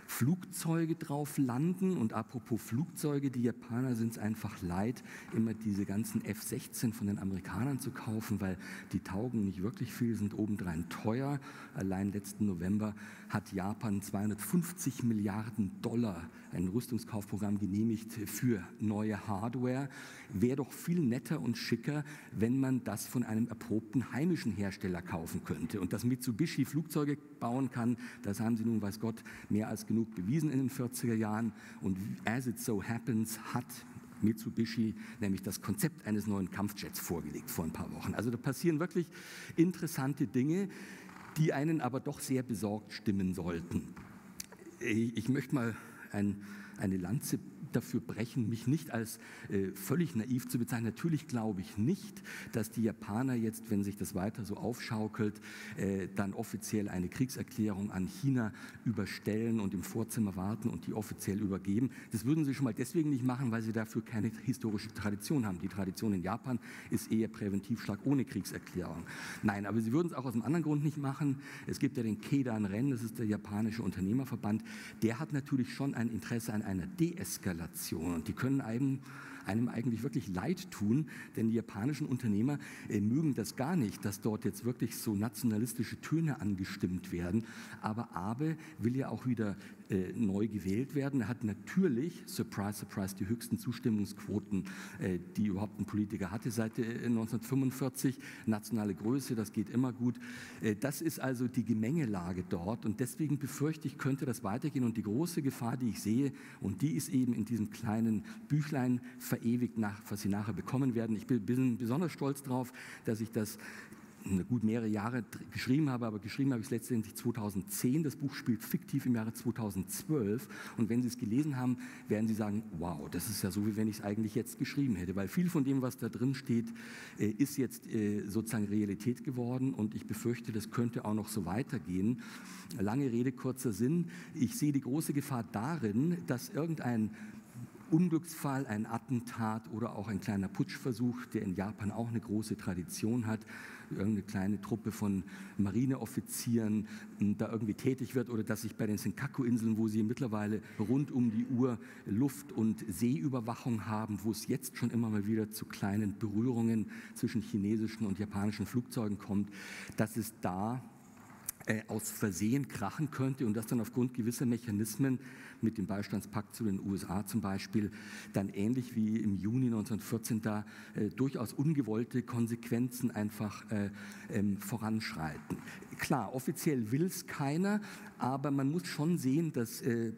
A: Flugzeuge drauf landen. Und apropos Flugzeuge, die Japaner sind es einfach leid, immer diese ganzen F-16 von den Amerikanern zu kaufen, weil die taugen nicht wirklich viel, sind obendrein teuer. Allein letzten November hat Japan 250 Milliarden Dollar ein Rüstungskaufprogramm genehmigt für neue Hardware. Wäre doch viel netter und schicker, wenn man das von einem erprobten heimischen Hersteller kaufen könnte. Und dass Mitsubishi Flugzeuge bauen kann, das haben sie nun, weiß Gott, mehr als genug bewiesen in den 40er Jahren. Und as it so happens, hat Mitsubishi nämlich das Konzept eines neuen Kampfjets vorgelegt vor ein paar Wochen. Also da passieren wirklich interessante Dinge, die einen aber doch sehr besorgt stimmen sollten. Ich möchte mal ein, eine Lanze dafür brechen, mich nicht als äh, völlig naiv zu bezeichnen. Natürlich glaube ich nicht, dass die Japaner jetzt, wenn sich das weiter so aufschaukelt, äh, dann offiziell eine Kriegserklärung an China überstellen und im Vorzimmer warten und die offiziell übergeben. Das würden sie schon mal deswegen nicht machen, weil sie dafür keine historische Tradition haben. Die Tradition in Japan ist eher Präventivschlag ohne Kriegserklärung. Nein, aber sie würden es auch aus einem anderen Grund nicht machen. Es gibt ja den Keidan Ren, das ist der japanische Unternehmerverband. Der hat natürlich schon ein Interesse an einer Deeskalation. Und die können einem einem eigentlich wirklich leid tun, denn die japanischen Unternehmer äh, mögen das gar nicht, dass dort jetzt wirklich so nationalistische Töne angestimmt werden. Aber Abe will ja auch wieder äh, neu gewählt werden. Er hat natürlich, surprise, surprise, die höchsten Zustimmungsquoten, äh, die überhaupt ein Politiker hatte seit äh, 1945. Nationale Größe, das geht immer gut. Äh, das ist also die Gemengelage dort und deswegen befürchte ich, könnte das weitergehen. Und die große Gefahr, die ich sehe, und die ist eben in diesem kleinen Büchlein verewigt, nach, was Sie nachher bekommen werden. Ich bin besonders stolz darauf, dass ich das gut mehrere Jahre geschrieben habe, aber geschrieben habe ich es letztendlich 2010. Das Buch spielt fiktiv im Jahre 2012. Und wenn Sie es gelesen haben, werden Sie sagen, wow, das ist ja so, wie wenn ich es eigentlich jetzt geschrieben hätte. Weil viel von dem, was da drin steht, äh, ist jetzt äh, sozusagen Realität geworden. Und ich befürchte, das könnte auch noch so weitergehen. Lange Rede, kurzer Sinn. Ich sehe die große Gefahr darin, dass irgendein Unglücksfall, ein Attentat oder auch ein kleiner Putschversuch, der in Japan auch eine große Tradition hat, irgendeine kleine Truppe von Marineoffizieren hm, da irgendwie tätig wird oder dass sich bei den Senkaku-Inseln, wo sie mittlerweile rund um die Uhr Luft- und Seeüberwachung haben, wo es jetzt schon immer mal wieder zu kleinen Berührungen zwischen chinesischen und japanischen Flugzeugen kommt, dass es da äh, aus Versehen krachen könnte und das dann aufgrund gewisser Mechanismen mit dem Beistandspakt zu den USA zum Beispiel dann ähnlich wie im Juni 1914 da äh, durchaus ungewollte Konsequenzen einfach äh, ähm, voranschreiten. Klar, offiziell will es keiner, aber man muss schon sehen, dass äh,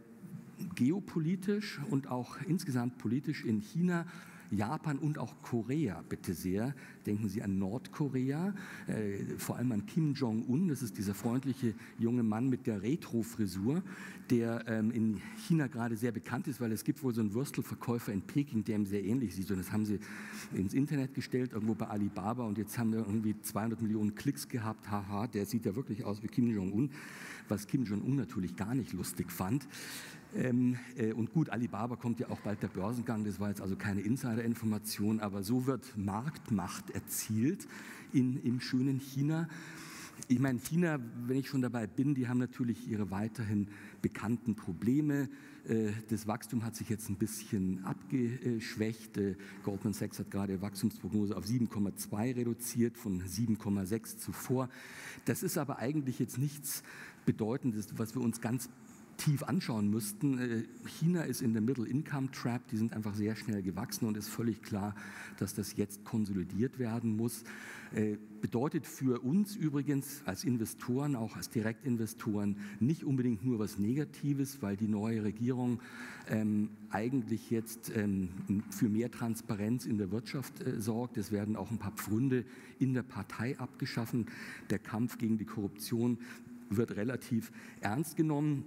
A: geopolitisch und auch insgesamt politisch in China Japan und auch Korea, bitte sehr. Denken Sie an Nordkorea, äh, vor allem an Kim Jong-un. Das ist dieser freundliche junge Mann mit der Retro-Frisur, der ähm, in China gerade sehr bekannt ist, weil es gibt wohl so einen Würstelverkäufer in Peking, der ihm sehr ähnlich sieht. Und das haben sie ins Internet gestellt, irgendwo bei Alibaba. Und jetzt haben wir irgendwie 200 Millionen Klicks gehabt. Haha, der sieht ja wirklich aus wie Kim Jong-un, was Kim Jong-un natürlich gar nicht lustig fand. Ähm, äh, und gut, Alibaba kommt ja auch bald der Börsengang, das war jetzt also keine Insider-Information, aber so wird Marktmacht erzielt in, im schönen China. Ich meine, China, wenn ich schon dabei bin, die haben natürlich ihre weiterhin bekannten Probleme. Äh, das Wachstum hat sich jetzt ein bisschen abgeschwächt. Äh, Goldman Sachs hat gerade die Wachstumsprognose auf 7,2 reduziert von 7,6 zuvor. Das ist aber eigentlich jetzt nichts Bedeutendes, was wir uns ganz tief anschauen müssten. Äh, China ist in der Middle-Income-Trap, die sind einfach sehr schnell gewachsen und ist völlig klar, dass das jetzt konsolidiert werden muss. Äh, bedeutet für uns übrigens als Investoren, auch als Direktinvestoren, nicht unbedingt nur was Negatives, weil die neue Regierung ähm, eigentlich jetzt ähm, für mehr Transparenz in der Wirtschaft äh, sorgt. Es werden auch ein paar Pfründe in der Partei abgeschaffen. Der Kampf gegen die Korruption wird relativ ernst genommen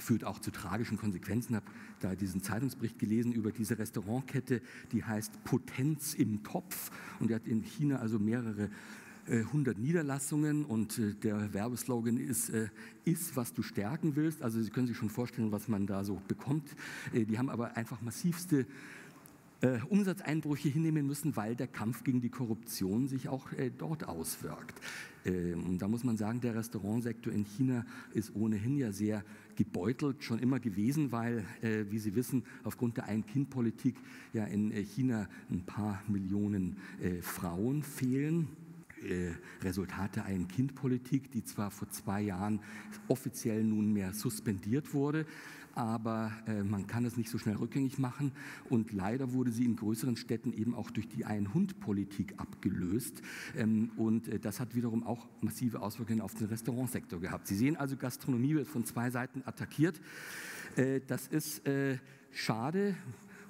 A: führt auch zu tragischen Konsequenzen. Ich habe da diesen Zeitungsbericht gelesen über diese Restaurantkette, die heißt Potenz im Topf und die hat in China also mehrere äh, hundert Niederlassungen und äh, der Werbeslogan ist, äh, ist, was du stärken willst. Also Sie können sich schon vorstellen, was man da so bekommt. Die haben aber einfach massivste äh, Umsatzeinbrüche hinnehmen müssen, weil der Kampf gegen die Korruption sich auch äh, dort auswirkt. Äh, und da muss man sagen, der Restaurantsektor in China ist ohnehin ja sehr gebeutelt, schon immer gewesen, weil, äh, wie Sie wissen, aufgrund der Ein-Kind-Politik ja in äh, China ein paar Millionen äh, Frauen fehlen. Resultat der Ein-Kind-Politik, die zwar vor zwei Jahren offiziell nunmehr suspendiert wurde, aber äh, man kann es nicht so schnell rückgängig machen. Und leider wurde sie in größeren Städten eben auch durch die Ein-Hund-Politik abgelöst. Ähm, und äh, das hat wiederum auch massive Auswirkungen auf den Restaurantsektor gehabt. Sie sehen also, Gastronomie wird von zwei Seiten attackiert. Äh, das ist äh, schade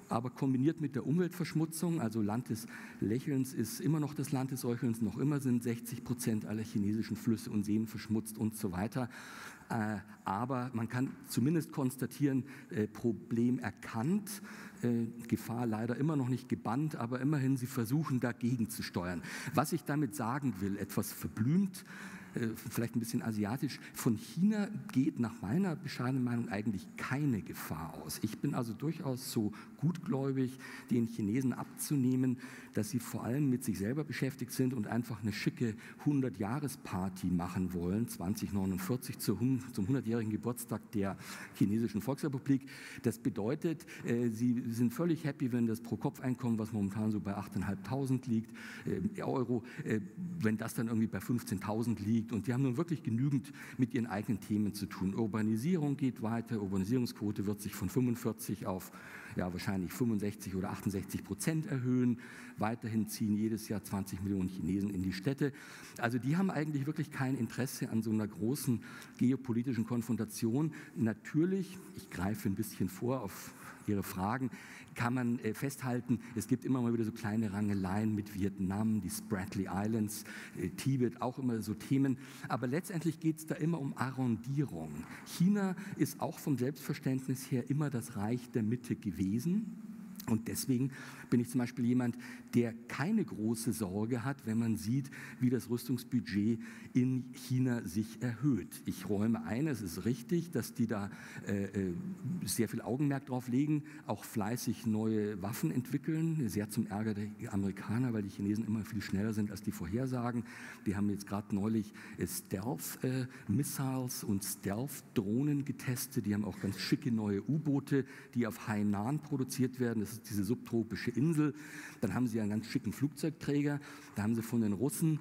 A: aber kombiniert mit der Umweltverschmutzung, also Land des Lächelns ist immer noch das Land des Äuchelns, noch immer sind 60 Prozent aller chinesischen Flüsse und Seen verschmutzt und so weiter. Äh, aber man kann zumindest konstatieren, äh, Problem erkannt. Äh, Gefahr leider immer noch nicht gebannt, aber immerhin, sie versuchen dagegen zu steuern. Was ich damit sagen will, etwas verblümt, vielleicht ein bisschen asiatisch. Von China geht nach meiner bescheidenen Meinung eigentlich keine Gefahr aus. Ich bin also durchaus so gutgläubig, den Chinesen abzunehmen, dass sie vor allem mit sich selber beschäftigt sind und einfach eine schicke 100-Jahres-Party machen wollen, 2049 zum 100-jährigen Geburtstag der chinesischen Volksrepublik. Das bedeutet, äh, sie sind völlig happy, wenn das Pro-Kopf-Einkommen, was momentan so bei 8.500 liegt, äh, Euro, wenn das dann irgendwie bei 15.000 liegt, liegt. Und die haben nun wirklich genügend mit ihren eigenen Themen zu tun. Urbanisierung geht weiter. Urbanisierungsquote wird sich von 45 auf ja, wahrscheinlich 65 oder 68 Prozent erhöhen. Weiterhin ziehen jedes Jahr 20 Millionen Chinesen in die Städte. Also die haben eigentlich wirklich kein Interesse an so einer großen geopolitischen Konfrontation. Natürlich, ich greife ein bisschen vor auf Ihre Fragen, kann man äh, festhalten, es gibt immer mal wieder so kleine Rangeleien mit Vietnam, die Spratly Islands, äh, Tibet, auch immer so Themen. Aber letztendlich geht es da immer um Arrondierung. China ist auch vom Selbstverständnis her immer das Reich der Mitte gewesen. Und deswegen bin ich zum Beispiel jemand, der keine große Sorge hat, wenn man sieht, wie das Rüstungsbudget in China sich erhöht. Ich räume ein, es ist richtig, dass die da äh, äh, sehr viel Augenmerk drauf legen, auch fleißig neue Waffen entwickeln, sehr zum Ärger der Amerikaner, weil die Chinesen immer viel schneller sind als die Vorhersagen. Die haben jetzt gerade neulich äh, Stealth-Missiles äh, und Stealth-Drohnen getestet. Die haben auch ganz schicke neue U-Boote, die auf Hainan produziert werden. Das ist diese subtropische Insel. Dann haben sie einen ganz schicken Flugzeugträger. Da haben sie von den Russen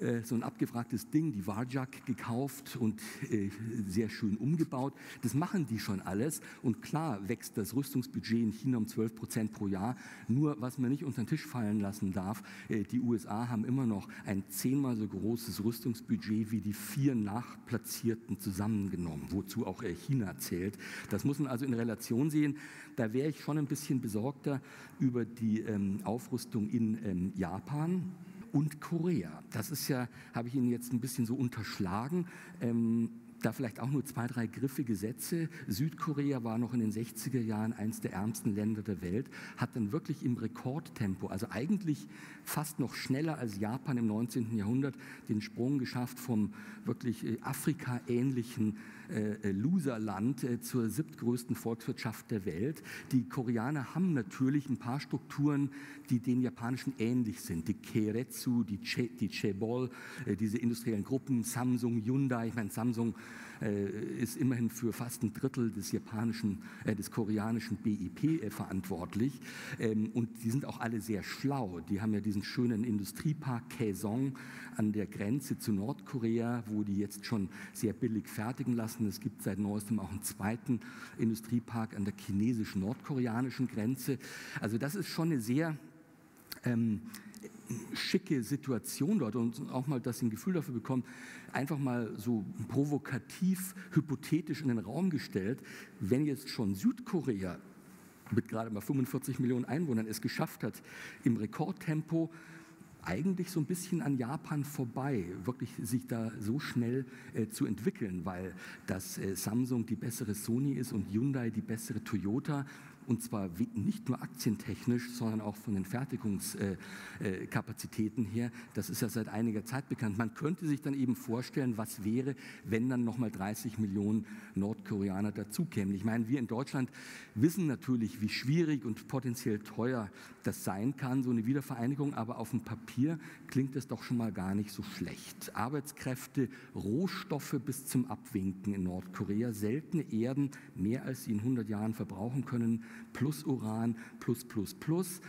A: äh, so ein abgefragtes Ding, die Varjak, gekauft und äh, sehr schön umgebaut. Das machen die schon alles. Und klar wächst das Rüstungsbudget in China um 12 Prozent pro Jahr. Nur was man nicht unter den Tisch fallen lassen darf, äh, die USA haben immer noch ein zehnmal so großes Rüstungsbudget wie die vier Nachplatzierten zusammengenommen, wozu auch China zählt. Das muss man also in Relation sehen. Da wäre ich schon ein bisschen besorgter über die ähm, Aufrüstung in ähm, Japan und Korea. Das ist ja, habe ich Ihnen jetzt ein bisschen so unterschlagen. Ähm, da vielleicht auch nur zwei, drei griffige Sätze. Südkorea war noch in den 60er Jahren eines der ärmsten Länder der Welt, hat dann wirklich im Rekordtempo, also eigentlich fast noch schneller als Japan im 19. Jahrhundert, den Sprung geschafft vom wirklich äh, Afrika-ähnlichen äh, äh, Loserland äh, zur siebtgrößten Volkswirtschaft der Welt. Die Koreaner haben natürlich ein paar Strukturen, die den japanischen ähnlich sind. Die Keiretsu, die, che, die Chaebol, äh, diese industriellen Gruppen, Samsung, Hyundai. Ich meine, Samsung ist immerhin für fast ein Drittel des japanischen, äh, des koreanischen BIP äh, verantwortlich. Ähm, und die sind auch alle sehr schlau. Die haben ja diesen schönen Industriepark Kaesong an der Grenze zu Nordkorea, wo die jetzt schon sehr billig fertigen lassen. Es gibt seit neuestem auch einen zweiten Industriepark an der chinesisch-nordkoreanischen Grenze. Also das ist schon eine sehr ähm, schicke Situation dort und auch mal, ein Gefühl dafür bekommen, einfach mal so provokativ, hypothetisch in den Raum gestellt, wenn jetzt schon Südkorea mit gerade mal 45 Millionen Einwohnern es geschafft hat, im Rekordtempo eigentlich so ein bisschen an Japan vorbei, wirklich sich da so schnell äh, zu entwickeln, weil das äh, Samsung die bessere Sony ist und Hyundai die bessere Toyota und zwar nicht nur aktientechnisch, sondern auch von den Fertigungskapazitäten her. Das ist ja seit einiger Zeit bekannt. Man könnte sich dann eben vorstellen, was wäre, wenn dann nochmal 30 Millionen Nordkoreaner dazukämen. Ich meine, wir in Deutschland wissen natürlich, wie schwierig und potenziell teuer das sein kann, so eine Wiedervereinigung, aber auf dem Papier klingt es doch schon mal gar nicht so schlecht. Arbeitskräfte, Rohstoffe bis zum Abwinken in Nordkorea, seltene Erden, mehr als sie in 100 Jahren verbrauchen können, plus Uran, plus, plus, plus.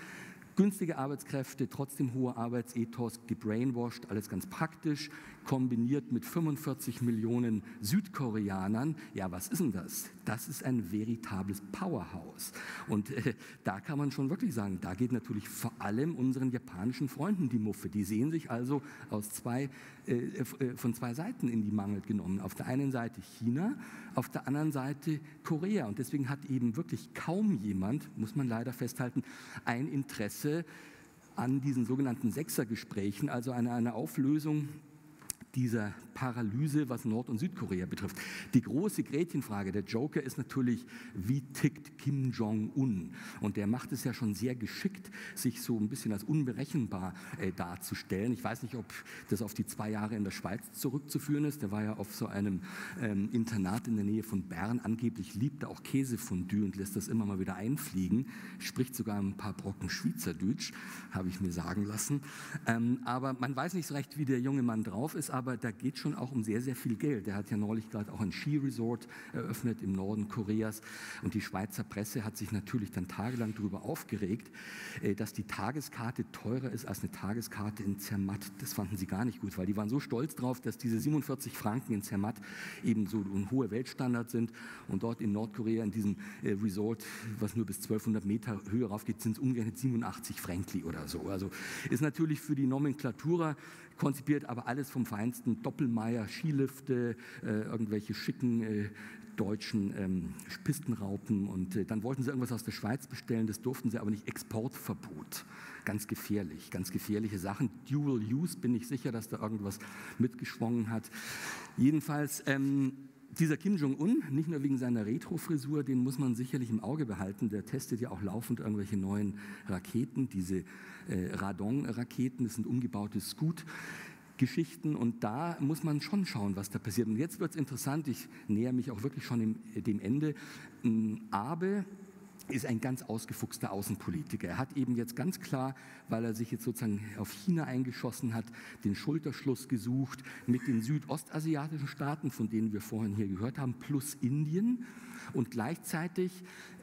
A: Günstige Arbeitskräfte, trotzdem hoher Arbeitsethos, gebrainwashed, alles ganz praktisch kombiniert mit 45 Millionen Südkoreanern, ja, was ist denn das? Das ist ein veritables Powerhouse. Und äh, da kann man schon wirklich sagen, da geht natürlich vor allem unseren japanischen Freunden die Muffe. Die sehen sich also aus zwei, äh, äh, von zwei Seiten in die Mangel genommen. Auf der einen Seite China, auf der anderen Seite Korea. Und deswegen hat eben wirklich kaum jemand, muss man leider festhalten, ein Interesse an diesen sogenannten Sechsergesprächen, also an einer Auflösung dieser Paralyse, was Nord- und Südkorea betrifft. Die große Gretchenfrage, der Joker ist natürlich, wie tickt Kim Jong-un? Und der macht es ja schon sehr geschickt, sich so ein bisschen als unberechenbar äh, darzustellen. Ich weiß nicht, ob das auf die zwei Jahre in der Schweiz zurückzuführen ist. Der war ja auf so einem ähm, Internat in der Nähe von Bern. Angeblich liebt er auch Käsefondue und lässt das immer mal wieder einfliegen. Spricht sogar ein paar Brocken Schweizerdeutsch, habe ich mir sagen lassen. Ähm, aber man weiß nicht so recht, wie der junge Mann drauf ist, aber da geht schon auch um sehr, sehr viel Geld. Der hat ja neulich gerade auch ein Skiresort eröffnet im Norden Koreas und die Schweizer Presse hat sich natürlich dann tagelang darüber aufgeregt, äh, dass die Tageskarte teurer ist als eine Tageskarte in Zermatt. Das fanden sie gar nicht gut, weil die waren so stolz drauf, dass diese 47 Franken in Zermatt eben so ein hoher Weltstandard sind und dort in Nordkorea in diesem äh, Resort, was nur bis 1200 Meter Höhe raufgeht, sind es umgerechnet 87 Frankli oder so. Also ist natürlich für die Nomenklatura konzipiert, aber alles vom Feinsten. Doppelmeier, Skilifte, äh, irgendwelche schicken äh, deutschen ähm, Pistenraupen. Und äh, dann wollten sie irgendwas aus der Schweiz bestellen, das durften sie aber nicht. Exportverbot. Ganz gefährlich, ganz gefährliche Sachen. Dual Use, bin ich sicher, dass da irgendwas mitgeschwungen hat. Jedenfalls. Ähm, dieser Kim Jong-un, nicht nur wegen seiner Retro-Frisur, den muss man sicherlich im Auge behalten. Der testet ja auch laufend irgendwelche neuen Raketen, diese äh, Radon-Raketen, das sind umgebaute Scoot. Geschichten und da muss man schon schauen, was da passiert. Und jetzt wird es interessant, ich näher mich auch wirklich schon dem, dem Ende. Abe ist ein ganz ausgefuchster Außenpolitiker. Er hat eben jetzt ganz klar, weil er sich jetzt sozusagen auf China eingeschossen hat, den Schulterschluss gesucht mit den südostasiatischen Staaten, von denen wir vorhin hier gehört haben, plus Indien. Und gleichzeitig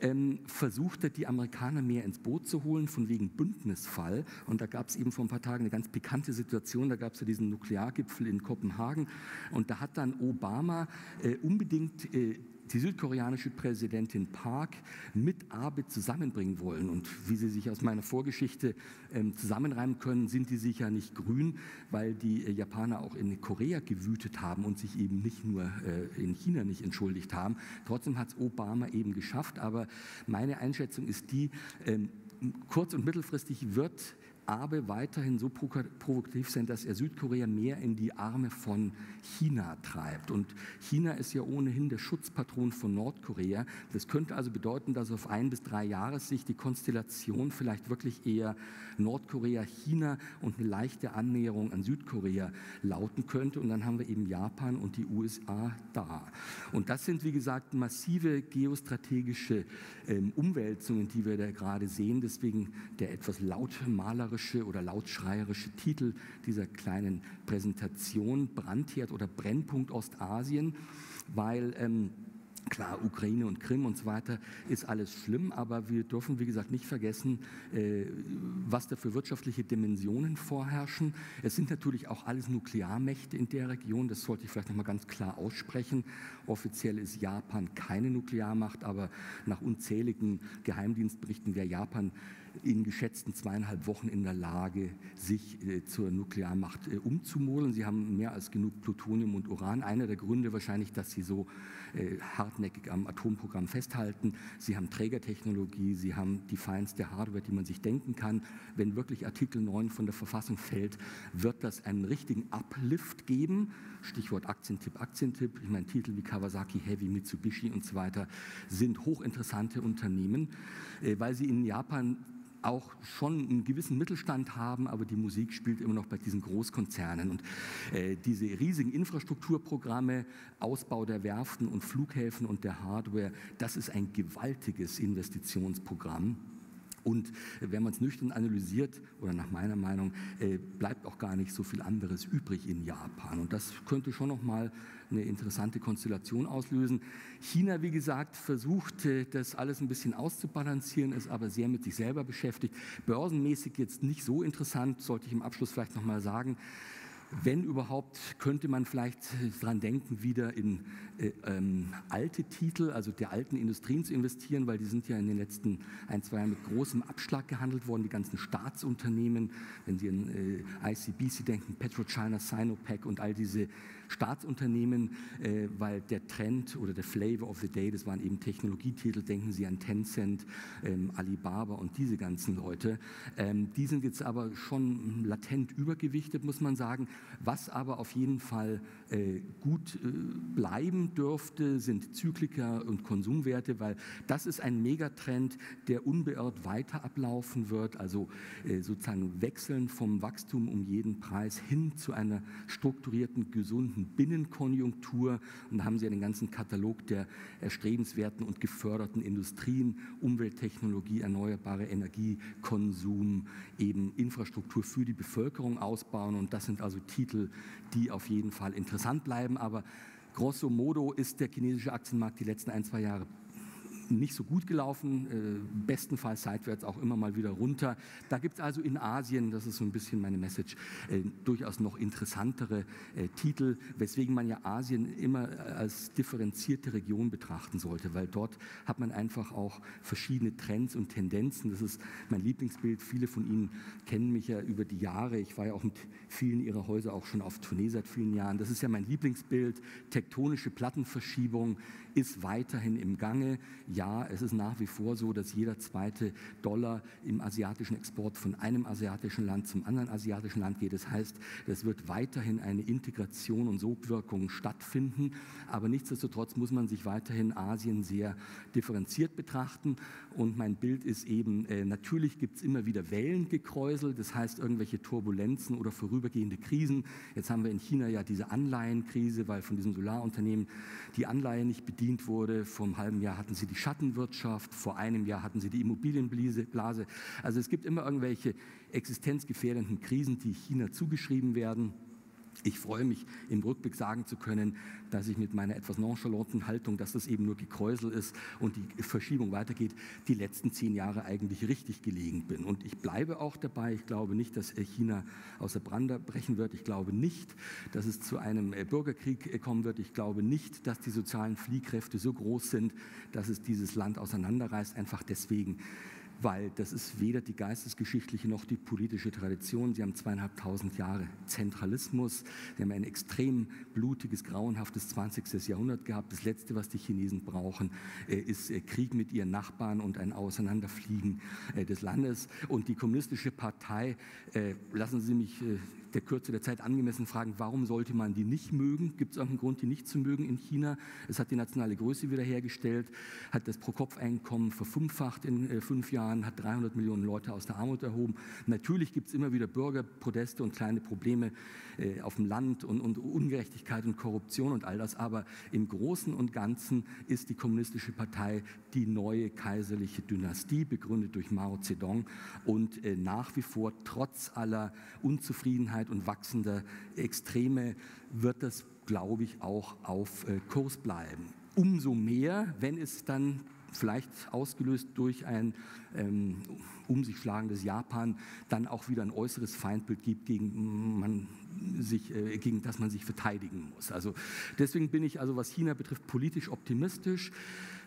A: ähm, versucht er, die Amerikaner mehr ins Boot zu holen, von wegen Bündnisfall. Und da gab es eben vor ein paar Tagen eine ganz pikante Situation. Da gab es ja diesen Nukleargipfel in Kopenhagen. Und da hat dann Obama äh, unbedingt äh, die südkoreanische Präsidentin Park mit Abe zusammenbringen wollen. Und wie Sie sich aus meiner Vorgeschichte ähm, zusammenreimen können, sind die sicher nicht grün, weil die äh, Japaner auch in Korea gewütet haben und sich eben nicht nur äh, in China nicht entschuldigt haben. Trotzdem hat es Obama eben geschafft. Aber meine Einschätzung ist die, ähm, kurz- und mittelfristig wird Abe weiterhin so provokativ sein, dass er Südkorea mehr in die Arme von China treibt. Und China ist ja ohnehin der Schutzpatron von Nordkorea. Das könnte also bedeuten, dass auf ein bis drei Jahressicht die Konstellation vielleicht wirklich eher Nordkorea, China und eine leichte Annäherung an Südkorea lauten könnte. Und dann haben wir eben Japan und die USA da. Und das sind, wie gesagt, massive geostrategische ähm, Umwälzungen, die wir da gerade sehen. Deswegen der etwas lautmalerische oder lautschreierische Titel dieser kleinen Präsentation, Brandherd oder Brennpunkt Ostasien, weil ähm, Klar, Ukraine und Krim und so weiter ist alles schlimm, aber wir dürfen, wie gesagt, nicht vergessen, äh, was da für wirtschaftliche Dimensionen vorherrschen. Es sind natürlich auch alles Nuklearmächte in der Region, das sollte ich vielleicht nochmal ganz klar aussprechen. Offiziell ist Japan keine Nuklearmacht, aber nach unzähligen Geheimdienstberichten wäre Japan in geschätzten zweieinhalb Wochen in der Lage, sich äh, zur Nuklearmacht äh, umzumodeln. Sie haben mehr als genug Plutonium und Uran. Einer der Gründe wahrscheinlich, dass sie so äh, hartnäckig am Atomprogramm festhalten. Sie haben Trägertechnologie, sie haben die feinste Hardware, die man sich denken kann. Wenn wirklich Artikel 9 von der Verfassung fällt, wird das einen richtigen Uplift geben. Stichwort Aktientipp, Aktientipp. Ich meine, Titel wie Kawasaki, Heavy, Mitsubishi und so weiter sind hochinteressante Unternehmen, weil sie in Japan auch schon einen gewissen Mittelstand haben, aber die Musik spielt immer noch bei diesen Großkonzernen. Und äh, diese riesigen Infrastrukturprogramme, Ausbau der Werften und Flughäfen und der Hardware, das ist ein gewaltiges Investitionsprogramm. Und wenn man es nüchtern analysiert, oder nach meiner Meinung, äh, bleibt auch gar nicht so viel anderes übrig in Japan. Und das könnte schon noch mal eine interessante Konstellation auslösen. China, wie gesagt, versucht, das alles ein bisschen auszubalancieren, ist aber sehr mit sich selber beschäftigt. Börsenmäßig jetzt nicht so interessant, sollte ich im Abschluss vielleicht noch mal sagen. Wenn überhaupt, könnte man vielleicht daran denken, wieder in äh, ähm, alte Titel, also der alten Industrien zu investieren, weil die sind ja in den letzten ein, zwei Jahren mit großem Abschlag gehandelt worden, die ganzen Staatsunternehmen, wenn Sie an äh, ICBC denken, PetroChina, Sinopec und all diese Staatsunternehmen, äh, weil der Trend oder der Flavor of the Day, das waren eben Technologietitel, denken Sie an Tencent, ähm, Alibaba und diese ganzen Leute. Ähm, die sind jetzt aber schon latent übergewichtet, muss man sagen. Was aber auf jeden Fall äh, gut äh, bleiben dürfte, sind Zyklika und Konsumwerte, weil das ist ein Megatrend, der unbeirrt weiter ablaufen wird, also äh, sozusagen wechseln vom Wachstum um jeden Preis hin zu einer strukturierten, gesunden Binnenkonjunktur. Und da haben Sie den ganzen Katalog der erstrebenswerten und geförderten Industrien, Umwelttechnologie, erneuerbare Energie, Konsum, eben Infrastruktur für die Bevölkerung ausbauen. Und das sind also Titel, die auf jeden Fall interessant bleiben. Aber grosso modo ist der chinesische Aktienmarkt die letzten ein, zwei Jahre nicht so gut gelaufen, äh, bestenfalls seitwärts auch immer mal wieder runter. Da gibt es also in Asien, das ist so ein bisschen meine Message, äh, durchaus noch interessantere äh, Titel, weswegen man ja Asien immer als differenzierte Region betrachten sollte, weil dort hat man einfach auch verschiedene Trends und Tendenzen. Das ist mein Lieblingsbild. Viele von Ihnen kennen mich ja über die Jahre. Ich war ja auch mit vielen Ihrer Häuser auch schon auf Tournee seit vielen Jahren. Das ist ja mein Lieblingsbild. Tektonische Plattenverschiebung ist weiterhin im Gange. Ja, es ist nach wie vor so, dass jeder zweite Dollar im asiatischen Export von einem asiatischen Land zum anderen asiatischen Land geht. Das heißt, es wird weiterhin eine Integration und Sogwirkung stattfinden. Aber nichtsdestotrotz muss man sich weiterhin Asien sehr differenziert betrachten. Und mein Bild ist eben, äh, natürlich gibt es immer wieder Wellengekräusel, das heißt irgendwelche Turbulenzen oder vorübergehende Krisen. Jetzt haben wir in China ja diese Anleihenkrise, weil von diesem Solarunternehmen die Anleihe nicht bedient wurde. Vor einem halben Jahr hatten sie die Schattenwirtschaft, vor einem Jahr hatten sie die Immobilienblase. Also es gibt immer irgendwelche existenzgefährdenden Krisen, die China zugeschrieben werden. Ich freue mich, im Rückblick sagen zu können, dass ich mit meiner etwas nonchalanten Haltung, dass das eben nur Gekräusel ist und die Verschiebung weitergeht, die letzten zehn Jahre eigentlich richtig gelegen bin. Und ich bleibe auch dabei. Ich glaube nicht, dass China aus der Brande brechen wird. Ich glaube nicht, dass es zu einem äh, Bürgerkrieg äh, kommen wird. Ich glaube nicht, dass die sozialen Fliehkräfte so groß sind, dass es dieses Land auseinanderreißt. Einfach deswegen, weil das ist weder die geistesgeschichtliche noch die politische Tradition. Sie haben zweieinhalbtausend Jahre Zentralismus, sie haben ein extrem blutiges, grauenhaftes 20. Jahrhundert gehabt. Das Letzte, was die Chinesen brauchen, äh, ist äh, Krieg mit ihren Nachbarn und ein Auseinanderfliegen äh, des Landes. Und die kommunistische Partei, lassen Sie mich der Kürze der Zeit angemessen fragen, warum sollte man die nicht mögen? Gibt es irgendeinen Grund, die nicht zu mögen in China? Es hat die nationale Größe wiederhergestellt, hat das Pro-Kopf-Einkommen verfünffacht in äh, fünf Jahren, hat 300 Millionen Leute aus der Armut erhoben. Natürlich gibt es immer wieder Bürgerproteste und kleine Probleme äh, auf dem Land und, und Ungerechtigkeit und Korruption und all das, aber im Großen und Ganzen ist die Kommunistische Partei die neue kaiserliche Dynastie, begründet durch Mao Zedong und äh, nach wie vor trotz aller Unzufriedenheit und wachsender Extreme wird das, glaube ich, auch auf äh, Kurs bleiben. Umso mehr, wenn es dann vielleicht ausgelöst durch ein ähm, um sich schlagendes Japan, dann auch wieder ein äußeres Feindbild gibt, gegen, man sich, äh, gegen das man sich verteidigen muss. Also deswegen bin ich, also was China betrifft, politisch optimistisch.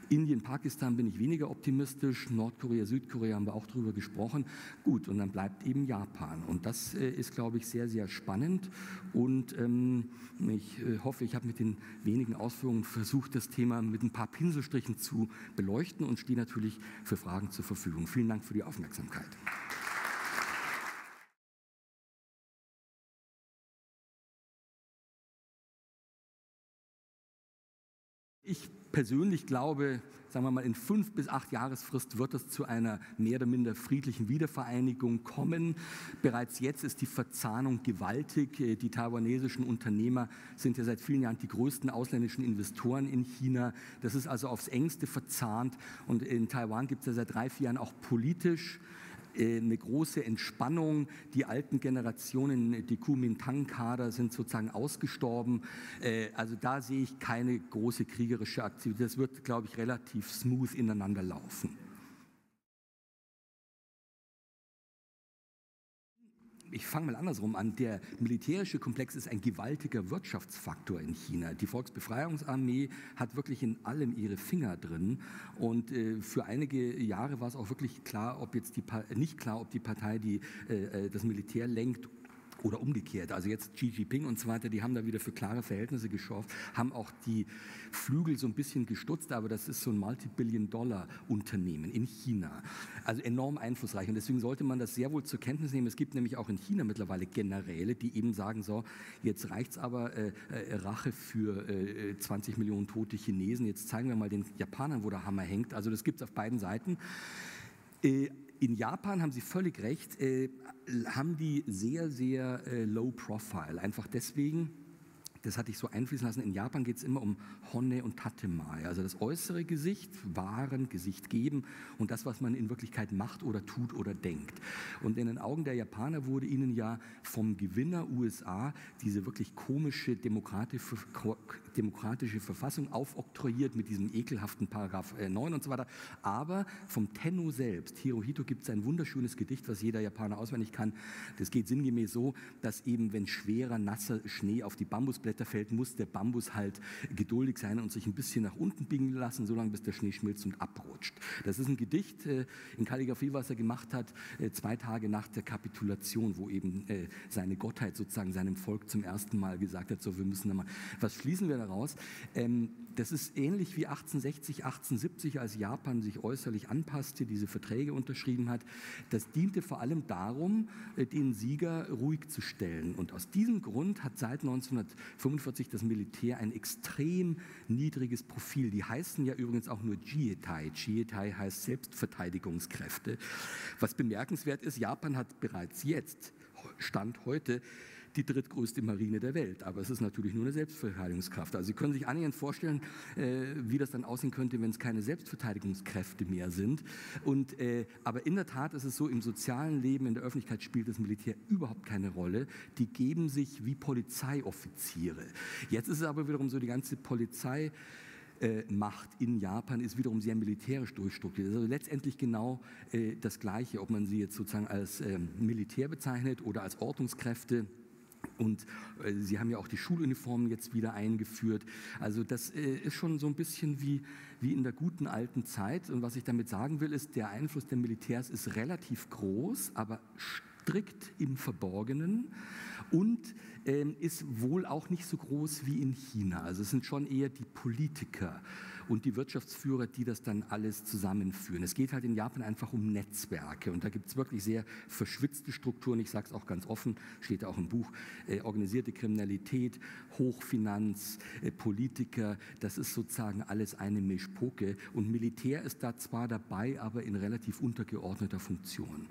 A: Indien, Pakistan bin ich weniger optimistisch. Nordkorea, Südkorea haben wir auch drüber gesprochen. Gut, und dann bleibt eben Japan. Und das äh, ist, glaube ich, sehr, sehr spannend. Und ähm, ich äh, hoffe, ich habe mit den wenigen Ausführungen versucht, das Thema mit ein paar Pinselstrichen zu beleuchten und stehe natürlich für Fragen zur Verfügung. Vielen Dank für die Aufmerksamkeit. Ich persönlich glaube, sagen wir mal, in fünf bis acht Jahresfrist wird es zu einer mehr oder minder friedlichen Wiedervereinigung kommen. Bereits jetzt ist die Verzahnung gewaltig. Äh, die taiwanesischen Unternehmer sind ja seit vielen Jahren die größten ausländischen Investoren in China. Das ist also aufs engste verzahnt. Und in Taiwan gibt es ja seit drei, vier Jahren auch politisch eine große Entspannung. Die alten Generationen, die Kuomintang-Kader sind sozusagen ausgestorben. Äh, also da sehe ich keine große kriegerische Aktivität. Das wird, glaube ich, relativ smooth ineinander laufen. Ich fange mal andersrum an. Der militärische Komplex ist ein gewaltiger Wirtschaftsfaktor in China. Die Volksbefreiungsarmee hat wirklich in allem ihre Finger drin. Und äh, für einige Jahre war es auch wirklich klar, ob jetzt die nicht klar, ob die Partei die, äh, äh das Militär lenkt oder umgekehrt. Also jetzt Xi Jinping und so weiter, die haben da wieder für klare Verhältnisse geschafft, haben auch die Flügel so ein bisschen gestutzt, aber das ist so ein Multibillion-Dollar-Unternehmen in China. Also enorm einflussreich. Und deswegen sollte man das sehr wohl zur Kenntnis nehmen. Es gibt nämlich auch in China mittlerweile Generäle, die eben sagen, so, jetzt reicht's aber äh, äh, Rache für äh, 20 Millionen tote Chinesen. Jetzt zeigen wir mal den Japanern, wo der Hammer hängt. Also das gibt es auf beiden Seiten. Äh, in Japan haben Sie völlig recht, äh, haben die sehr, sehr äh, low profile. Einfach deswegen, das hatte ich so einfließen lassen, in Japan geht es immer um Honne und Tatemae, also das äußere Gesicht, wahren Gesicht geben und das, was man in Wirklichkeit macht oder tut oder denkt. Und in den Augen der Japaner wurde ihnen ja vom Gewinner USA diese wirklich komische demokratische, demokratische Verfassung aufoktroyiert mit diesem ekelhaften Paragraph 9 äh, und so weiter. Aber vom Tenno selbst, Hirohito gibt es ein wunderschönes Gedicht, was jeder Japaner auswendig kann. Das geht sinngemäß so, dass eben, wenn schwerer, nasser Schnee auf die Bambusblätter fällt, muss der Bambus halt geduldig sein und sich ein bisschen nach unten biegen lassen, solange bis der Schnee schmilzt und abrutscht. Das ist ein Gedicht äh, in Kalligraphie, was er gemacht hat, äh, zwei Tage nach der Kapitulation, wo eben seine Gottheit sozusagen seinem Volk zum ersten Mal gesagt hat, so wir müssen da mal, was schließen wir da heraus. Ähm, das ist ähnlich wie 1860, 1870, als Japan sich äußerlich anpasste, diese Verträge unterschrieben hat. Das diente vor allem darum, äh, den Sieger ruhig zu stellen. Und aus diesem Grund hat seit 1945 das Militär ein extrem niedriges Profil. Die heißen ja übrigens auch nur Jietai. Jietai heißt Selbstverteidigungskräfte. Was bemerkenswert ist, Japan hat bereits jetzt, Stand heute, die drittgrößte Marine der Welt. Aber es ist natürlich nur eine Selbstverteidigungskraft. Also Sie können sich annähernd vorstellen, äh, wie das dann aussehen könnte, wenn es keine Selbstverteidigungskräfte mehr sind. Und, äh, aber in der Tat ist es so, im sozialen Leben, in der Öffentlichkeit spielt das Militär überhaupt keine Rolle. Die geben sich wie Polizeioffiziere. Jetzt ist es aber wiederum so, die ganze Polizei äh, Macht in Japan ist wiederum sehr militärisch durchstrukturiert. Also letztendlich genau äh, das Gleiche, ob man sie jetzt sozusagen als äh, Militär bezeichnet oder als Ordnungskräfte. Und äh, Sie haben ja auch die Schuluniformen jetzt wieder eingeführt. Also das äh, ist schon so ein bisschen wie, wie in der guten alten Zeit. Und was ich damit sagen will, ist, der Einfluss der Militärs ist relativ groß, aber strikt im Verborgenen und ähm, ist wohl auch nicht so groß wie in China. Also es sind schon eher die Politiker und die Wirtschaftsführer, die das dann alles zusammenführen. Es geht halt in Japan einfach um Netzwerke und da gibt es wirklich sehr verschwitzte Strukturen. Ich sage es auch ganz offen, steht auch im Buch, äh, organisierte Kriminalität, Hochfinanz, äh, Politiker, das ist sozusagen alles eine Mischpoke und Militär ist da zwar dabei, aber in relativ untergeordneter Funktion.